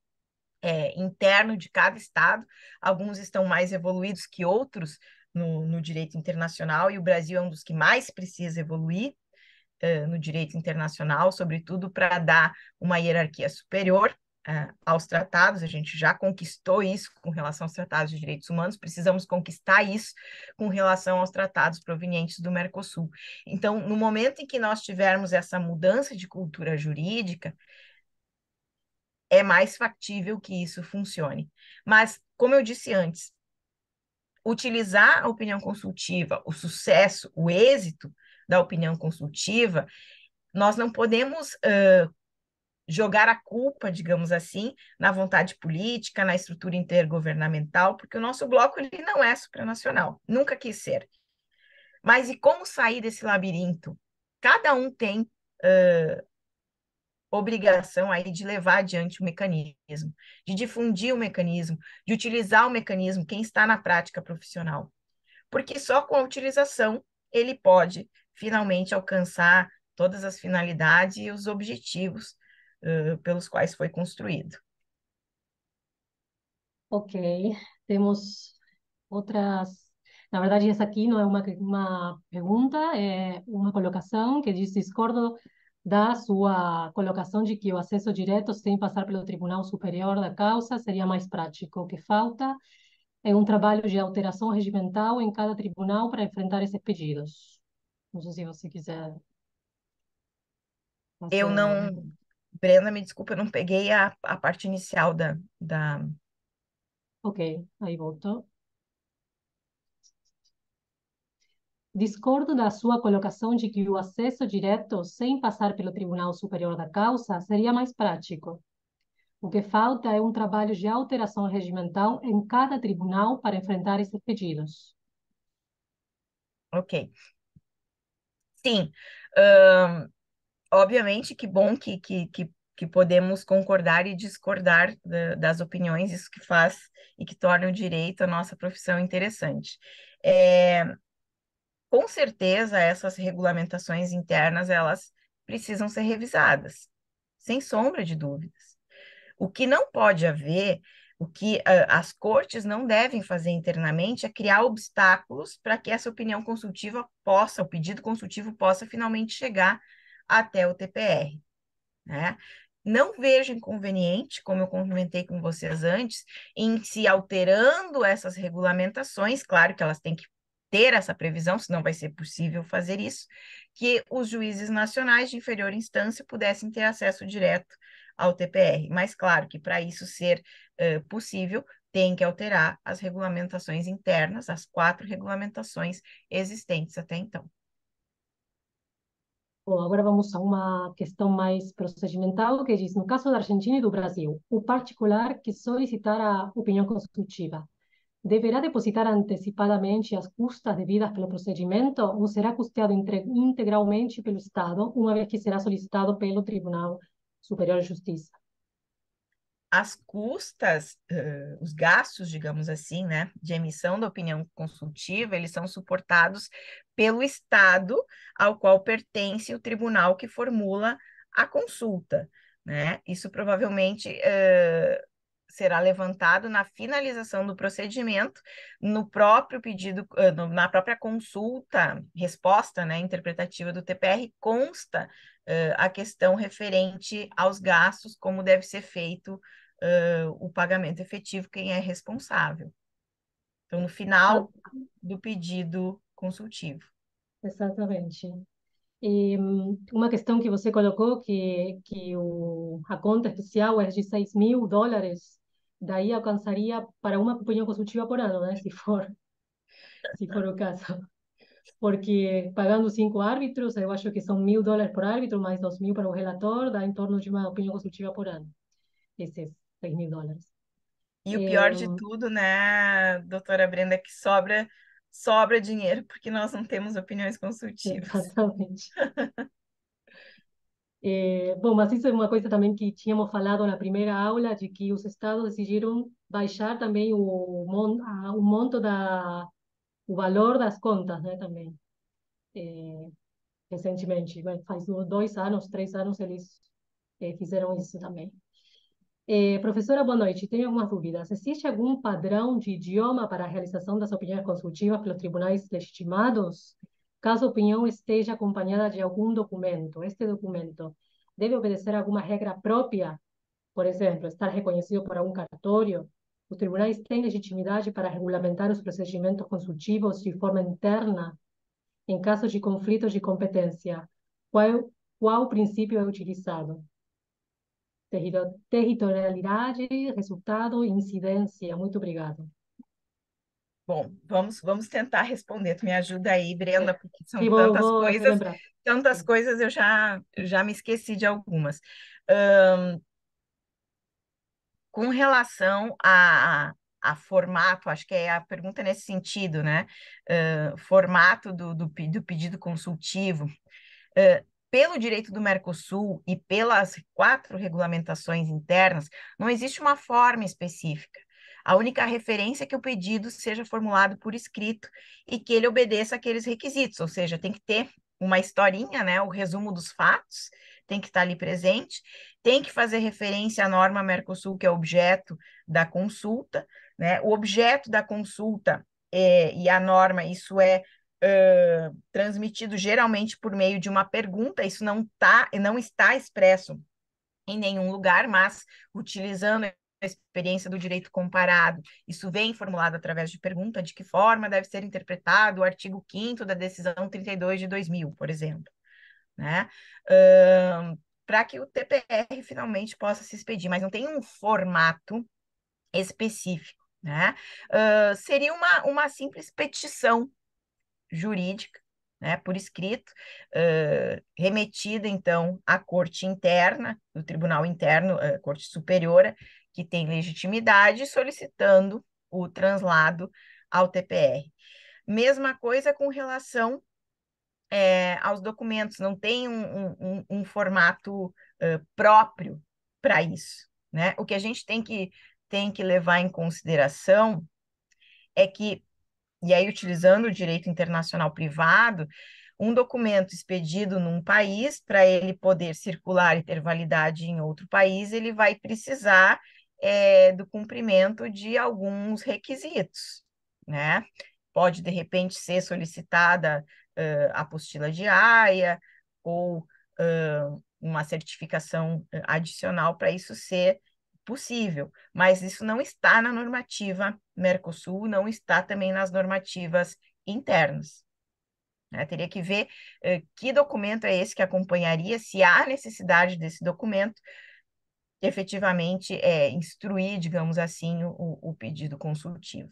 é, interno de cada Estado. Alguns estão mais evoluídos que outros no, no direito internacional, e o Brasil é um dos que mais precisa evoluir uh, no direito internacional, sobretudo para dar uma hierarquia superior uh, aos tratados, a gente já conquistou isso com relação aos tratados de direitos humanos, precisamos conquistar isso com relação aos tratados provenientes do Mercosul. Então, no momento em que nós tivermos essa mudança de cultura jurídica, é mais factível que isso funcione. Mas, como eu disse antes, utilizar a opinião consultiva, o sucesso, o êxito da opinião consultiva, nós não podemos uh, jogar a culpa, digamos assim, na vontade política, na estrutura intergovernamental, porque o nosso bloco ele não é supranacional, nunca quis ser. Mas e como sair desse labirinto? Cada um tem uh, obrigação aí de levar adiante o mecanismo, de difundir o mecanismo, de utilizar o mecanismo quem está na prática profissional. Porque só com a utilização ele pode finalmente alcançar todas as finalidades e os objetivos uh, pelos quais foi construído. Ok, temos outras. Na verdade, essa aqui não é uma, uma pergunta, é uma colocação que diz: discordo da sua colocação de que o acesso direto sem passar pelo Tribunal Superior da causa seria mais prático. O que falta é um trabalho de alteração regimental em cada tribunal para enfrentar esses pedidos. Não sei se você quiser. Eu não. Brenda, me desculpa, eu não peguei a, a parte inicial da, da. Ok, aí voltou. Discordo da sua colocação de que o acesso direto, sem passar pelo Tribunal Superior da Causa, seria mais prático. O que falta é um trabalho de alteração regimental em cada tribunal para enfrentar esses pedidos. Ok. Sim. Um, obviamente, que bom que, que, que, que, podemos concordar e discordar da, das opiniões, isso que faz e que torna o direito a nossa profissão interessante. É, com certeza essas regulamentações internas elas precisam ser revisadas, sem sombra de dúvidas. O que não pode haver, o que uh, as cortes não devem fazer internamente é criar obstáculos para que essa opinião consultiva possa, o pedido consultivo possa finalmente chegar até o TPR. Né? Não vejo inconveniente, como eu comentei com vocês antes, em se alterando essas regulamentações, claro que elas têm que ter essa previsão, senão vai ser possível fazer isso, que os juízes nacionais de inferior instância pudessem ter acesso direto ao TPR. Mas, claro que para isso ser uh, possível, tem que alterar as regulamentações internas, as quatro regulamentações existentes até então. Bom, agora vamos a uma questão mais procedimental, que diz, no caso da Argentina e do Brasil, o particular que solicitar a opinião consultiva deverá depositar antecipadamente as custas devidas pelo procedimento ou será custeado integralmente pelo Estado, uma vez que será solicitado pelo Tribunal Superior de Justiça? As custas, uh, os gastos, digamos assim, né, de emissão da opinião consultiva, eles são suportados pelo Estado ao qual pertence o tribunal que formula a consulta. Né? Isso provavelmente uh, será levantado na finalização do procedimento, no próprio pedido, na própria consulta, resposta né, interpretativa do TPR, consta uh, a questão referente aos gastos, como deve ser feito uh, o pagamento efetivo, quem é responsável. Então, no final do pedido consultivo. Exatamente. E uma questão que você colocou, que, que o, a conta especial é de 6 mil dólares, daí alcançaria para uma opinião consultiva por ano, né? *laughs* Se for, se for o caso. Porque pagando cinco árbitros, eu acho que são mil dólares por árbitro, mais dois mil para o relator, dá em torno de uma opinião consultiva por ano. Esses seis mil dólares. E o pior de tudo, né, doutora Brenda, é que sobra sobra dinheiro porque nós não temos opiniões consultivas. Exatamente. *laughs* É, bom, mas isso é uma coisa também que tínhamos falado na primeira aula, de que os estados decidiram baixar também o, mon, a, o monto da o valor das contas, né, também. É, recentemente, faz dois anos, três anos eles é, fizeram isso também. É, professora, boa noite. Tenho algumas dúvidas. Existe algum padrão de idioma para a realização das opiniões consultivas pelos tribunais legitimados? caso a opinião esteja acompanhada de algum documento. Este documento deve obedecer a alguma regra própria, por exemplo, estar reconhecido por algum cartório. Os tribunais têm legitimidade para regulamentar os procedimentos consultivos de forma interna em casos de conflitos de competência. Qual, qual princípio é utilizado? Territorialidade, resultado, incidência. Muito obrigado. Bom, vamos, vamos tentar responder. Tu me ajuda aí, Brenda, porque são tantas vou coisas, tantas coisas eu já, já me esqueci de algumas. Um, com relação a, a formato, acho que é a pergunta nesse sentido, né? Uh, formato do, do, do, pedido consultivo. Uh, pelo direito do Mercosul e pelas quatro regulamentações internas, não existe uma forma específica. A única referência é que o pedido seja formulado por escrito e que ele obedeça aqueles requisitos, ou seja, tem que ter uma historinha, né, o resumo dos fatos, tem que estar ali presente, tem que fazer referência à norma Mercosul, que é objeto da consulta, né? O objeto da consulta é, e a norma, isso é uh, transmitido geralmente por meio de uma pergunta, isso não, tá, não está expresso em nenhum lugar, mas utilizando a experiência do direito comparado, isso vem formulado através de pergunta de que forma deve ser interpretado o artigo 5 da decisão 32 de 2000, por exemplo, né? Uh, para que o TPR finalmente possa se expedir, mas não tem um formato específico, né? Uh, seria uma, uma simples petição jurídica, né, por escrito, uh, remetida, então, à corte interna, do tribunal interno, uh, corte superiora, que tem legitimidade, solicitando o translado ao TPR. Mesma coisa com relação é, aos documentos, não tem um, um, um formato uh, próprio para isso. Né? O que a gente tem que, tem que levar em consideração é que e aí utilizando o direito internacional privado, um documento expedido num país, para ele poder circular e ter validade em outro país, ele vai precisar é, do cumprimento de alguns requisitos, né? Pode, de repente, ser solicitada uh, a apostila de AIA ou uh, uma certificação adicional para isso ser possível, mas isso não está na normativa Mercosul, não está também nas normativas internas. Né? Teria que ver uh, que documento é esse que acompanharia, se há necessidade desse documento, efetivamente é, instruir, digamos assim, o, o pedido consultivo.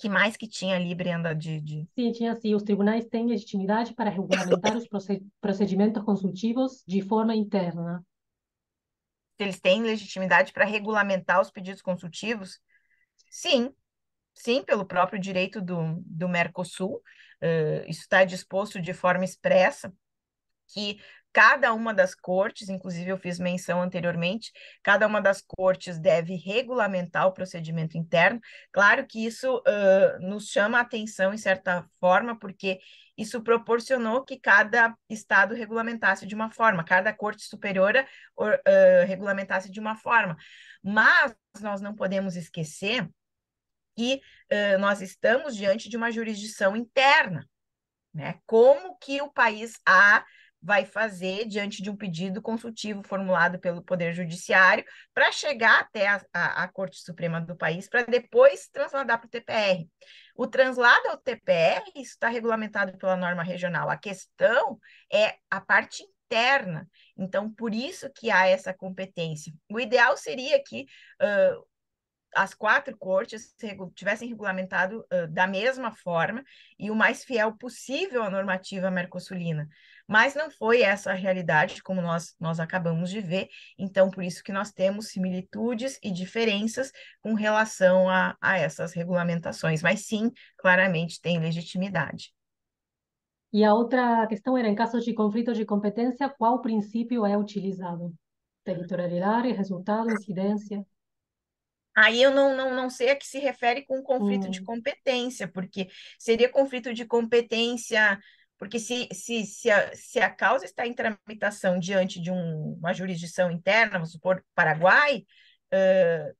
que mais que tinha ali, Brenda, de, de... Sim, tinha assim, os tribunais têm legitimidade para regulamentar os procedimentos consultivos de forma interna, eles têm legitimidade para regulamentar os pedidos consultivos? Sim, sim, pelo próprio direito do, do Mercosul, uh, isso está disposto de forma expressa que cada uma das cortes, inclusive eu fiz menção anteriormente, cada uma das cortes deve regulamentar o procedimento interno. Claro que isso uh, nos chama a atenção, em certa forma, porque isso proporcionou que cada estado regulamentasse de uma forma, cada corte superiora uh, regulamentasse de uma forma. Mas nós não podemos esquecer que uh, nós estamos diante de uma jurisdição interna, né? Como que o país A vai fazer diante de um pedido consultivo formulado pelo Poder Judiciário para chegar até a, a, a, Corte Suprema do país para depois transladar para o TPR. O translado ao TPR está regulamentado pela norma regional. A questão é a parte interna. Então, por isso que há essa competência. O ideal seria que uh, as quatro cortes tivessem regulamentado uh, da mesma forma e o mais fiel possível à normativa mercosulina. Mas não foi essa a realidade, como nós, nós acabamos de ver, então por isso que nós temos similitudes e diferenças com relação a, a essas regulamentações, mas sim, claramente tem legitimidade. E a outra questão era, em casos de conflito de competência, qual princípio é utilizado? Territorialidade, resultado, incidência? Aí eu não, não, não sei a que se refere com conflito hum. de competência, porque seria conflito de competência, porque se, se, se, a, se a causa está em tramitação diante de um, uma jurisdição interna, vamos supor, Paraguai, uh,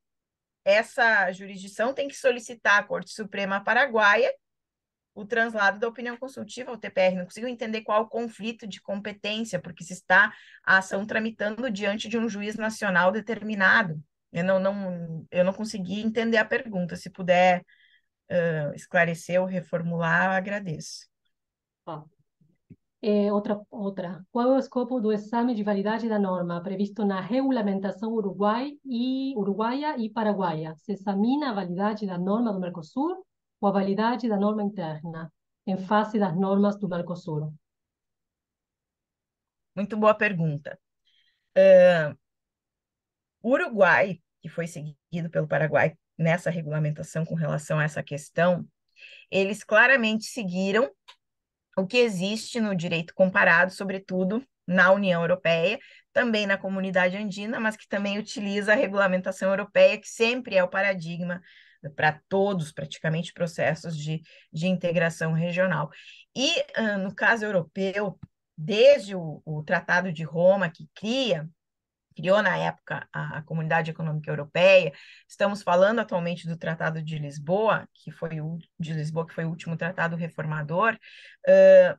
essa jurisdição tem que solicitar à Corte Suprema Paraguaia o translado da opinião consultiva ao TPR. Não consigo entender qual o conflito de competência, porque se está a ação tramitando diante de um juiz nacional determinado. Eu não, não, eu não consegui entender a pergunta. Se puder uh, esclarecer ou reformular, agradeço. É, outra, outra. Qual é o escopo do exame de validade da norma previsto na regulamentação uruguai e, uruguaia e paraguaia? Se examina a validade da norma do Mercosul ou a validade da norma interna, em face das normas do Mercosul? Muito boa pergunta. Uh, Uruguai, que foi seguido pelo Paraguai nessa regulamentação com relação a essa questão, eles claramente seguiram o que existe no direito comparado, sobretudo na União Europeia, também na comunidade andina, mas que também utiliza a regulamentação europeia, que sempre é o paradigma para todos, praticamente, processos de, de integração regional. E, uh, no caso europeu, desde o, o Tratado de Roma, que cria criou na época a, a, Comunidade Econômica Europeia. Estamos falando atualmente do Tratado de Lisboa, que foi o de Lisboa, que foi o último tratado reformador. Uh,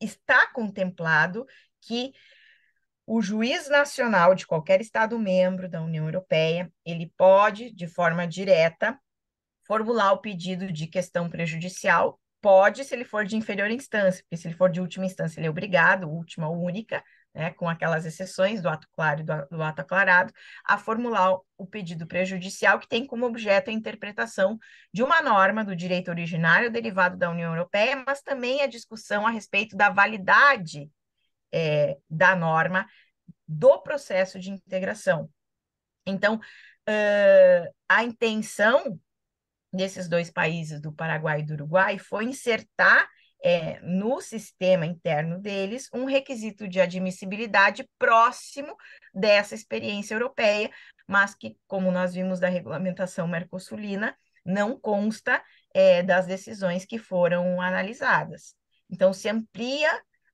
está contemplado que o juiz nacional de qualquer Estado membro da União Europeia, ele pode, de forma direta, formular o pedido de questão prejudicial. Pode, se ele for de inferior instância, porque se ele for de última instância, ele é obrigado, última única, né, com aquelas exceções do ato claro e do, do ato aclarado, a formular o pedido prejudicial que tem como objeto a interpretação de uma norma do direito originário derivado da União Europeia, mas também a discussão a respeito da validade é, da norma do processo de integração. Então, uh, a intenção desses dois países, do Paraguai e do Uruguai, foi insertar é, no sistema interno deles um requisito de admissibilidade próximo dessa experiência europeia, mas que, como nós vimos da regulamentação mercosulina, não consta é, das decisões que foram analisadas. Então, se amplia,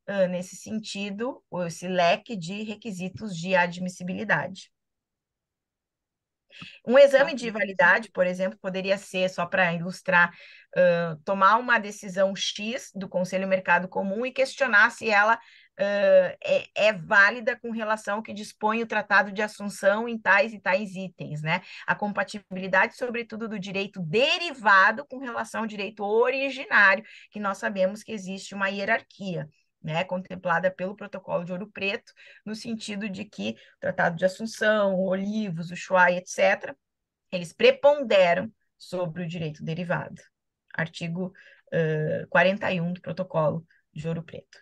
uh, nesse sentido, esse leque de requisitos de admissibilidade. Um exame de validade, por exemplo, poderia ser, só para ilustrar, uh, tomar uma decisão X do Conselho Mercado Comum e questionar se ela uh, é, é, válida com relação ao que dispõe o Tratado de Assunção em tais e tais itens, né? A compatibilidade, sobretudo, do direito derivado com relação ao direito originário, que nós sabemos que existe uma hierarquia né, contemplada pelo Protocolo de Ouro Preto, no sentido de que o Tratado de Assunção, o Olivos, o Ushuaia, etc., eles preponderam sobre o direito derivado. Artigo uh, 41 do Protocolo de Ouro Preto.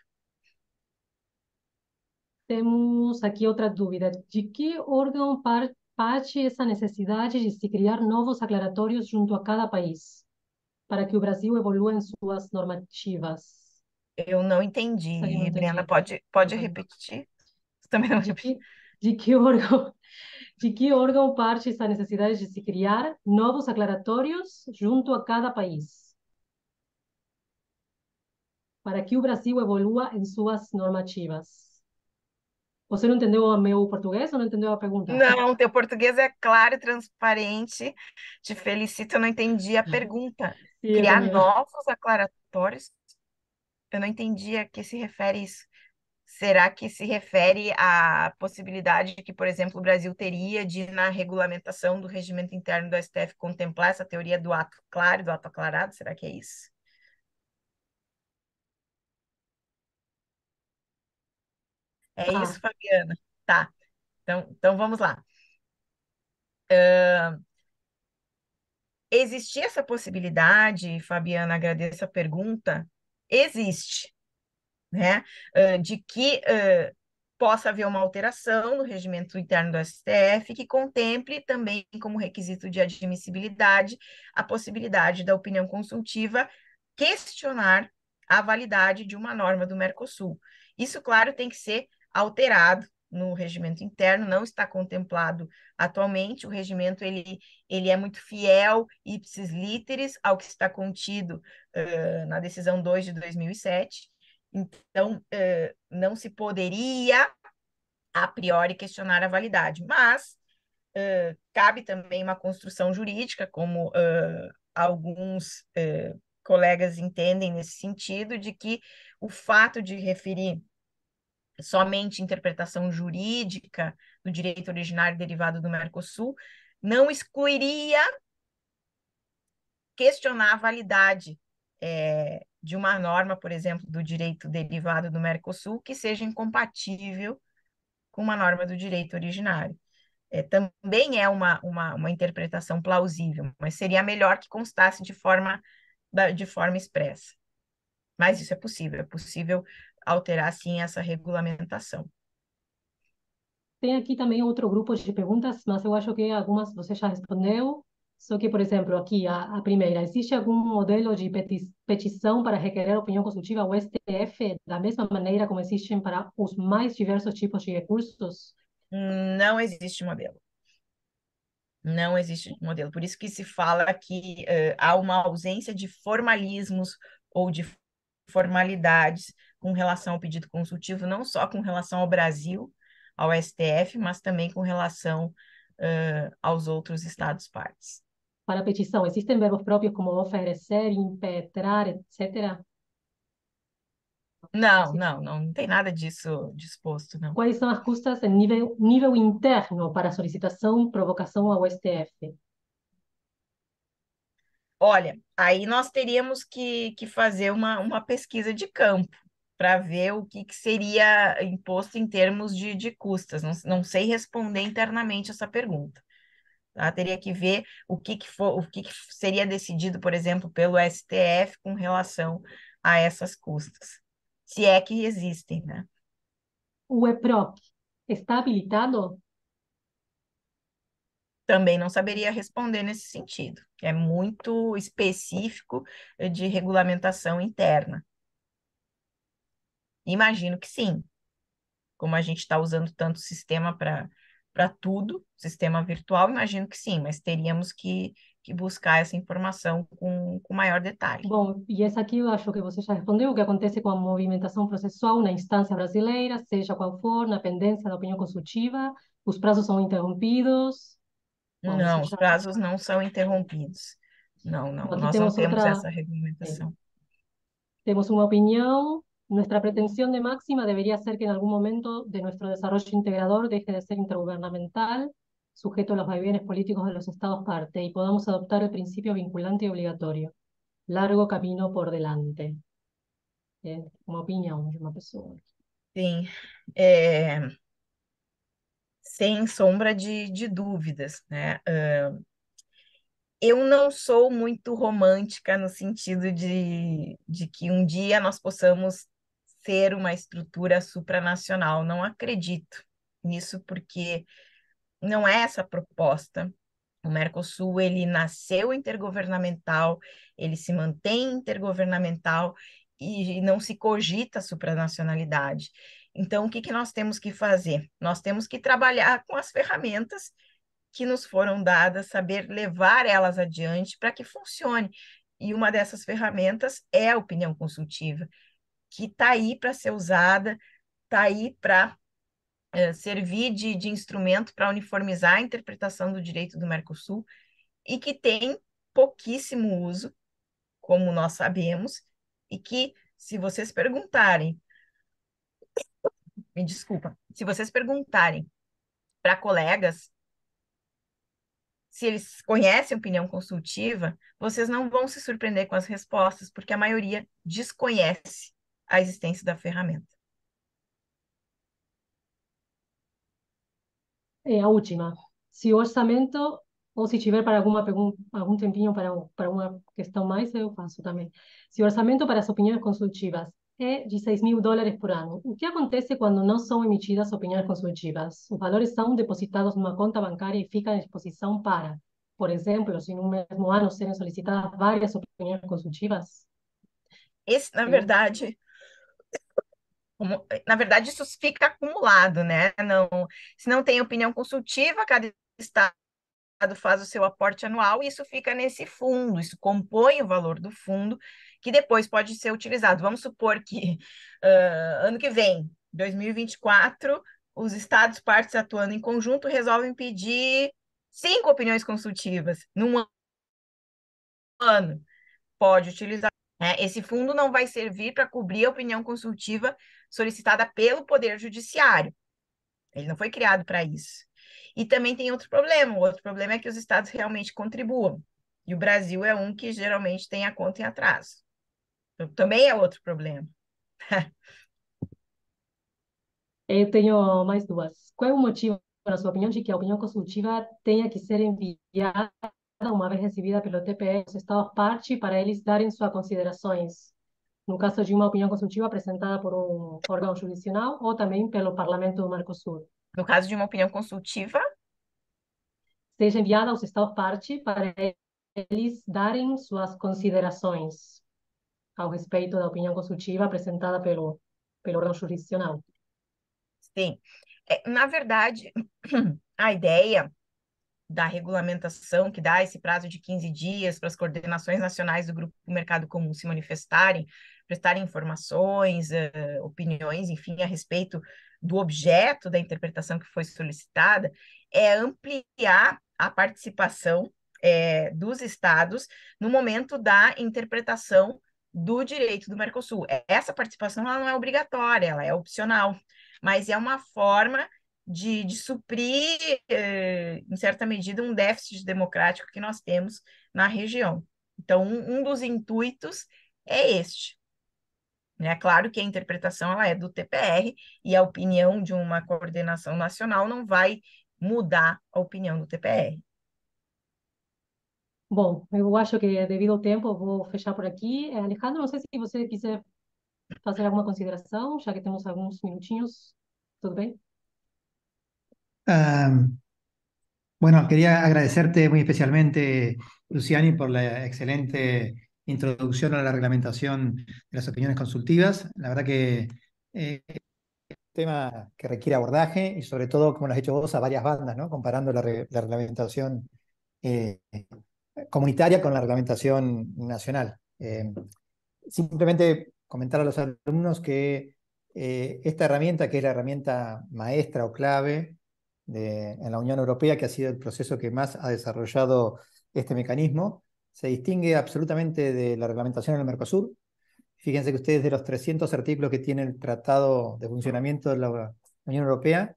Temos aqui outra dúvida. De que órgão parte essa necessidade de se criar novos aclaratórios junto a cada país, para que o Brasil evolua em suas normativas? Eu não entendi, não Brenda, pode, pode repetir? Você também não que, de que órgão *laughs* de que órgão parte essa necessidade de se criar novos aclaratórios junto a cada país para que o Brasil evolua em suas normativas? Você não entendeu o meu português ou não entendeu a pergunta? Não, teu português é claro e transparente. Te felicito, eu não entendi a pergunta. Sim, Criar novos aclaratórios? Eu não entendi a que se refere isso. Será que se refere à possibilidade que, por exemplo, o Brasil teria de, na regulamentação do regimento interno do STF, contemplar essa teoria do ato claro, do ato aclarado? Será que é isso? É Tá. isso, Fabiana? Tá. Então, então vamos lá. Uh, existia essa possibilidade, Fabiana, agradeço a pergunta, existe, né, de que possa haver uma alteração no regimento interno do STF que contemple também como requisito de admissibilidade a possibilidade da opinião consultiva questionar a validade de uma norma do Mercosul. Isso, claro, tem que ser alterado no regimento interno, não está contemplado atualmente. O regimento ele, ele é muito fiel, ipsis literis, ao que está contido uh, na decisão 2 de 2007. Então, uh, não se poderia, a priori, questionar a validade, mas uh, cabe também uma construção jurídica, como alguns colegas entendem nesse sentido, de que o fato de referir somente interpretação jurídica do direito originário derivado do Mercosul, não excluiria questionar a validade é, de uma norma, por exemplo, do direito derivado do Mercosul, que seja incompatível com uma norma do direito originário. É, também é uma, uma, uma interpretação plausível, mas seria melhor que constasse de forma, de forma expressa. Mas isso é possível, é possível alterar, sim, essa regulamentação. Tem aqui também outro grupo de perguntas, mas eu acho que algumas você já respondeu. Só que, por exemplo, aqui, a, a primeira, existe algum modelo de peti petição para requerer opinião consultiva ao STF da mesma maneira como existem para os mais diversos tipos de recursos? Não existe modelo. Não existe modelo. Por isso que se fala que uh, há uma ausência de formalismos ou de formalidades com relação ao pedido consultivo, não só com relação ao Brasil, ao STF, mas também com relação uh, aos outros estados partes. Para a petição, existem verbos próprios como oferecer, impetrar, etc.? Não, não, não, não tem nada disso disposto, não. Quais são as custas em nível, nível interno para solicitação, provocação ao STF? Olha, aí nós teríamos que, que fazer uma, uma pesquisa de campo para ver o que, que seria imposto em termos de, de custas. Não, não sei responder internamente essa pergunta. Tá? Teria que ver o que, que, for, o que, que seria decidido, por exemplo, pelo STF com relação a essas custas, se é que existem, né? O EPROC está habilitado? Também não saberia responder nesse sentido. É muito específico de regulamentação interna. Imagino que sim. Como a gente está usando tanto sistema para tudo, sistema virtual, imagino que sim, mas teríamos que, que buscar essa informação com, com maior detalhe. Bom, e essa aqui eu acho que você já respondeu, o que acontece com a movimentação processual na instância brasileira, seja qual for, na pendência da opinião consultiva, os prazos são interrompidos? Bom, não, os prazos não são interrompidos. Não, não, nós não temos outra... essa regulamentação. Temos uma opinião Nuestra pretensión de máxima debería ser que en algún momento de nuestro desarrollo integrador deje de ser intergubernamental, sujeto a los vaivenes políticos de los estados parte, y podamos adoptar el principio vinculante y obligatorio. Largo camino por delante. É uma opinião de uma pessoa. Sim, é... sem sombra de, de dúvidas, né? Uh, eu não sou muito romântica no sentido de, de que um dia nós possamos ser uma estrutura supranacional. Não acredito nisso porque não é essa a proposta. O Mercosul ele nasceu intergovernamental, ele se mantém intergovernamental e não se cogita supranacionalidade. Então, o que, que nós temos que fazer? Nós temos que trabalhar com as ferramentas que nos foram dadas, saber levar elas adiante para que funcione. E uma dessas ferramentas é a opinião consultiva que está aí para ser usada, está aí para é, servir de, de instrumento para uniformizar a interpretação do direito do Mercosul e que tem pouquíssimo uso, como nós sabemos, e que, se vocês perguntarem, me desculpa, se vocês perguntarem para colegas se eles conhecem opinião consultiva, vocês não vão se surpreender com as respostas, porque a maioria desconhece a existência da ferramenta. É a última. Se o orçamento, ou se tiver para alguma algum tempinho para, para uma questão mais, eu faço também. Se o orçamento para as opiniões consultivas é de 6 mil dólares por ano, o que acontece quando não são emitidas opiniões consultivas? Os valores são depositados numa conta bancária e ficam à disposição para, por exemplo, se no mesmo ano serem solicitadas várias opiniões consultivas? Esse, na verdade, na verdade, isso fica acumulado, né? Não, se não tem opinião consultiva, cada estado faz o seu aporte anual e isso fica nesse fundo, isso compõe o valor do fundo, que depois pode ser utilizado. Vamos supor que uh, ano que vem, 2024, os estados partes atuando em conjunto resolvem pedir cinco opiniões consultivas num ano. Pode utilizar. Né? Esse fundo não vai servir para cobrir a opinião consultiva solicitada pelo Poder Judiciário. Ele não foi criado para isso. E também tem outro problema. O outro problema é que os estados realmente contribuam. E o Brasil é um que geralmente tem a conta em atraso. Então, também é outro problema. *laughs* Eu tenho mais duas. Qual é o motivo, na sua opinião, de que a opinião consultiva tenha que ser enviada uma vez recebida pelo TPE os estados parte para eles darem suas considerações? no caso de uma opinião consultiva apresentada por um órgão judicial ou também pelo Parlamento do Mercosul. No caso de uma opinião consultiva? seja enviada aos Estados-parte para eles darem suas considerações ao respeito da opinião consultiva apresentada pelo, pelo órgão jurisdicional. Sim. É, na verdade, *clears throat* a ideia da regulamentação, que dá esse prazo de 15 dias para as coordenações nacionais do Grupo Mercado Comum se manifestarem, prestarem informações, uh, opiniões, enfim, a respeito do objeto da interpretação que foi solicitada, é ampliar a participação é, dos estados no momento da interpretação do direito do Mercosul. Essa participação ela não é obrigatória, ela é opcional, mas é uma forma de, de suprir, eh, em certa medida, um déficit democrático que nós temos na região. Então, um, um dos intuitos é este. É claro que a interpretação ela é do TPR e a opinião de uma coordenação nacional não vai mudar a opinião do TPR. Bom, eu acho que devido ao tempo vou fechar por aqui. Eh, Alejandro, não sei se você quiser fazer alguma consideração, já que temos alguns minutinhos. Tudo bem? Bueno, quería agradecerte muy especialmente, Luciani, por la excelente introducción a la reglamentación de las opiniones consultivas. La verdad que eh, es un tema que requiere abordaje y sobre todo, como lo has hecho vos, a varias bandas, ¿no? comparando la, reglamentación eh, comunitaria con la reglamentación nacional. Eh, simplemente comentar a los alumnos que esta herramienta, que es la herramienta maestra o clave en la Unión Europea, que ha sido el proceso que más ha desarrollado este mecanismo, se distingue absolutamente de la reglamentación en el Mercosur. Fíjense que ustedes de los 300 artículos que tiene el Tratado de Funcionamiento de la Unión Europea,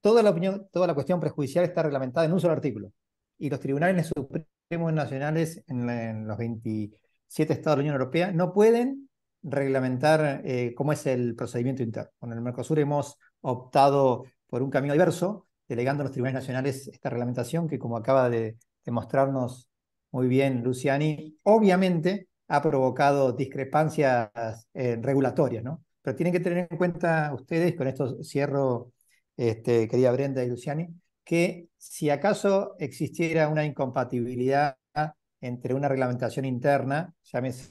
toda la, la cuestión prejudicial está reglamentada en un solo artículo. Y los tribunales supremos nacionales en, los 27 estados de la Unión Europea no pueden reglamentar eh, cómo es el procedimiento interno. Con el Mercosur hemos optado por un camino diverso, delegando a los tribunales nacionales esta reglamentación que, como acaba de demostrarnos muy bien Luciani, obviamente ha provocado discrepancias eh, regulatorias, ¿no? Pero tienen que tener en cuenta ustedes, con esto cierro, este, querida Brenda y Luciani, que si acaso existiera una incompatibilidad entre una reglamentación interna, llámese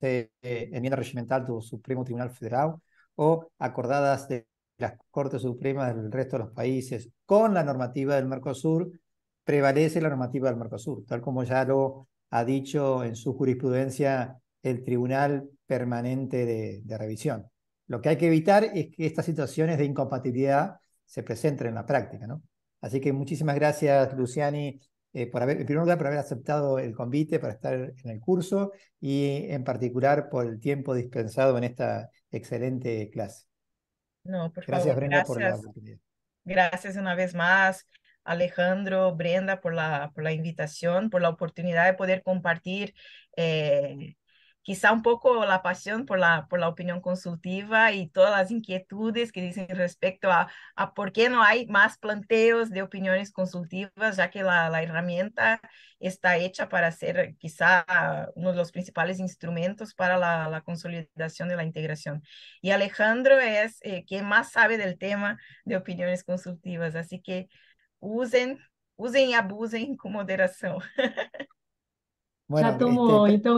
eh, enmienda regimental del Supremo Tribunal Federal, o acordadas de las Cortes Supremas del resto de los países con la normativa del Mercosur, prevalece la normativa del Mercosur, tal como ya lo ha dicho en su jurisprudencia el Tribunal Permanente de, Revisión. Lo que hay que evitar es que estas situaciones de incompatibilidad se presenten en la práctica. Así que muchísimas gracias, Luciani, eh, por haber, en primer lugar, por haber aceptado el convite para estar en el curso y en particular por el tiempo dispensado en esta excelente clase. No, por gracias, favor, Brenda, por la oportunidad. Gracias una vez más, Alejandro, Brenda, por la, por la invitación, por la oportunidad de poder compartir eh, quizá un poco la pasión por la, por la opinión consultiva y todas las inquietudes que dicen respecto a, a por qué no hay más planteos de opiniones consultivas, ya que la, la herramienta está hecha para ser quizá uno de los principales instrumentos para la, la consolidación de la integración. Y Alejandro es eh, quien más sabe del tema de opiniones consultivas, así que usen, usen y abusen con moderación. *laughs* Bueno, ya tomo, este,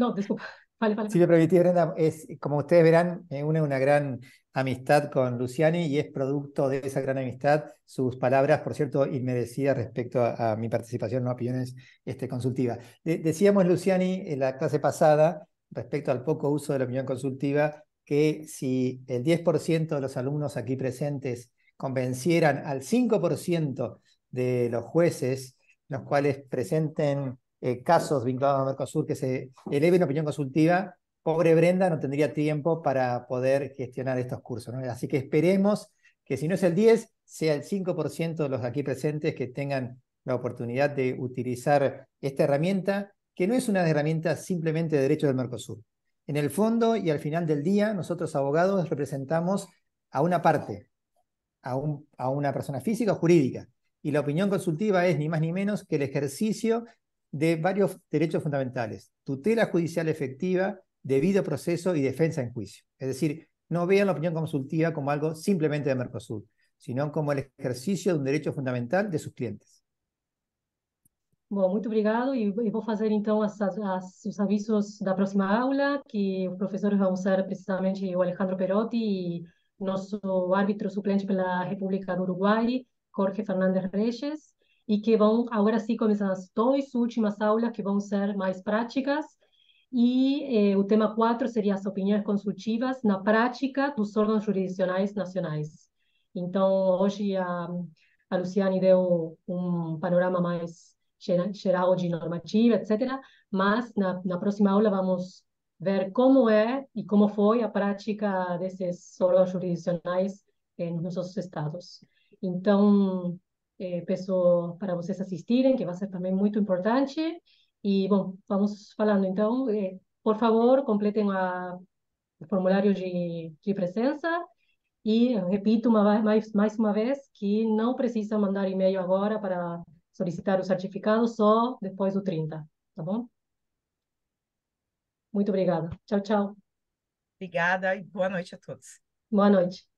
no, disculpa. *laughs* Si me permitís, Brenda, es, como ustedes verán, me une una gran amistad con Luciani y es producto de esa gran amistad sus palabras, por cierto, inmerecidas respecto a, mi participación en opiniones este, consultiva. decíamos, Luciani, en la clase pasada, respecto al poco uso de la opinión consultiva, que si el 10% de los alumnos aquí presentes convencieran al 5% de los jueces, los cuales presenten eh, casos vinculados a Mercosur que se eleven opinión consultiva, pobre Brenda no tendría tiempo para poder gestionar estos cursos. Así que esperemos que si no es el 10, sea el 5% de los aquí presentes que tengan la oportunidad de utilizar esta herramienta, que no es una herramienta simplemente de derecho del Mercosur. En el fondo y al final del día, nosotros abogados representamos a una parte, a, a una persona física o jurídica. Y la opinión consultiva es ni más ni menos que el ejercicio de varios derechos fundamentales, tutela judicial efectiva, debido proceso y defensa en juicio. Es decir, no vean la opinión consultiva como algo simplemente de Mercosur. sino como el ejercicio de un derecho fundamental de sus clientes. Bom, muito obrigado e, e vou fazer então as, as, os avisos da próxima aula, que os professores vão ser precisamente o Alejandro Perotti e nosso árbitro suplente pela República do Uruguai, Jorge Fernandes Reis, e que vão agora sim começar as duas últimas aulas que vão ser mais práticas e eh, o tema 4 seria as opiniões consultivas na prática dos órgãos jurisdicionais nacionais. Então, hoje a, a Luciane deu um panorama mais geral de normativa, etc. Mas na, na próxima aula vamos ver como é e como foi a prática desses órgãos jurisdicionais nos nossos estados. Então, eh, peço para vocês assistirem, que vai ser também muito importante. E, bom, vamos falando. Então, eh, por favor, completem a, o formulário de, de presença. E repito uma, mais, mais uma vez que não precisa mandar e-mail agora para solicitar o certificado só depois do 30, tá bom? Muito obrigada. Tchau, tchau. Obrigada e boa noite a todos. Boa noite.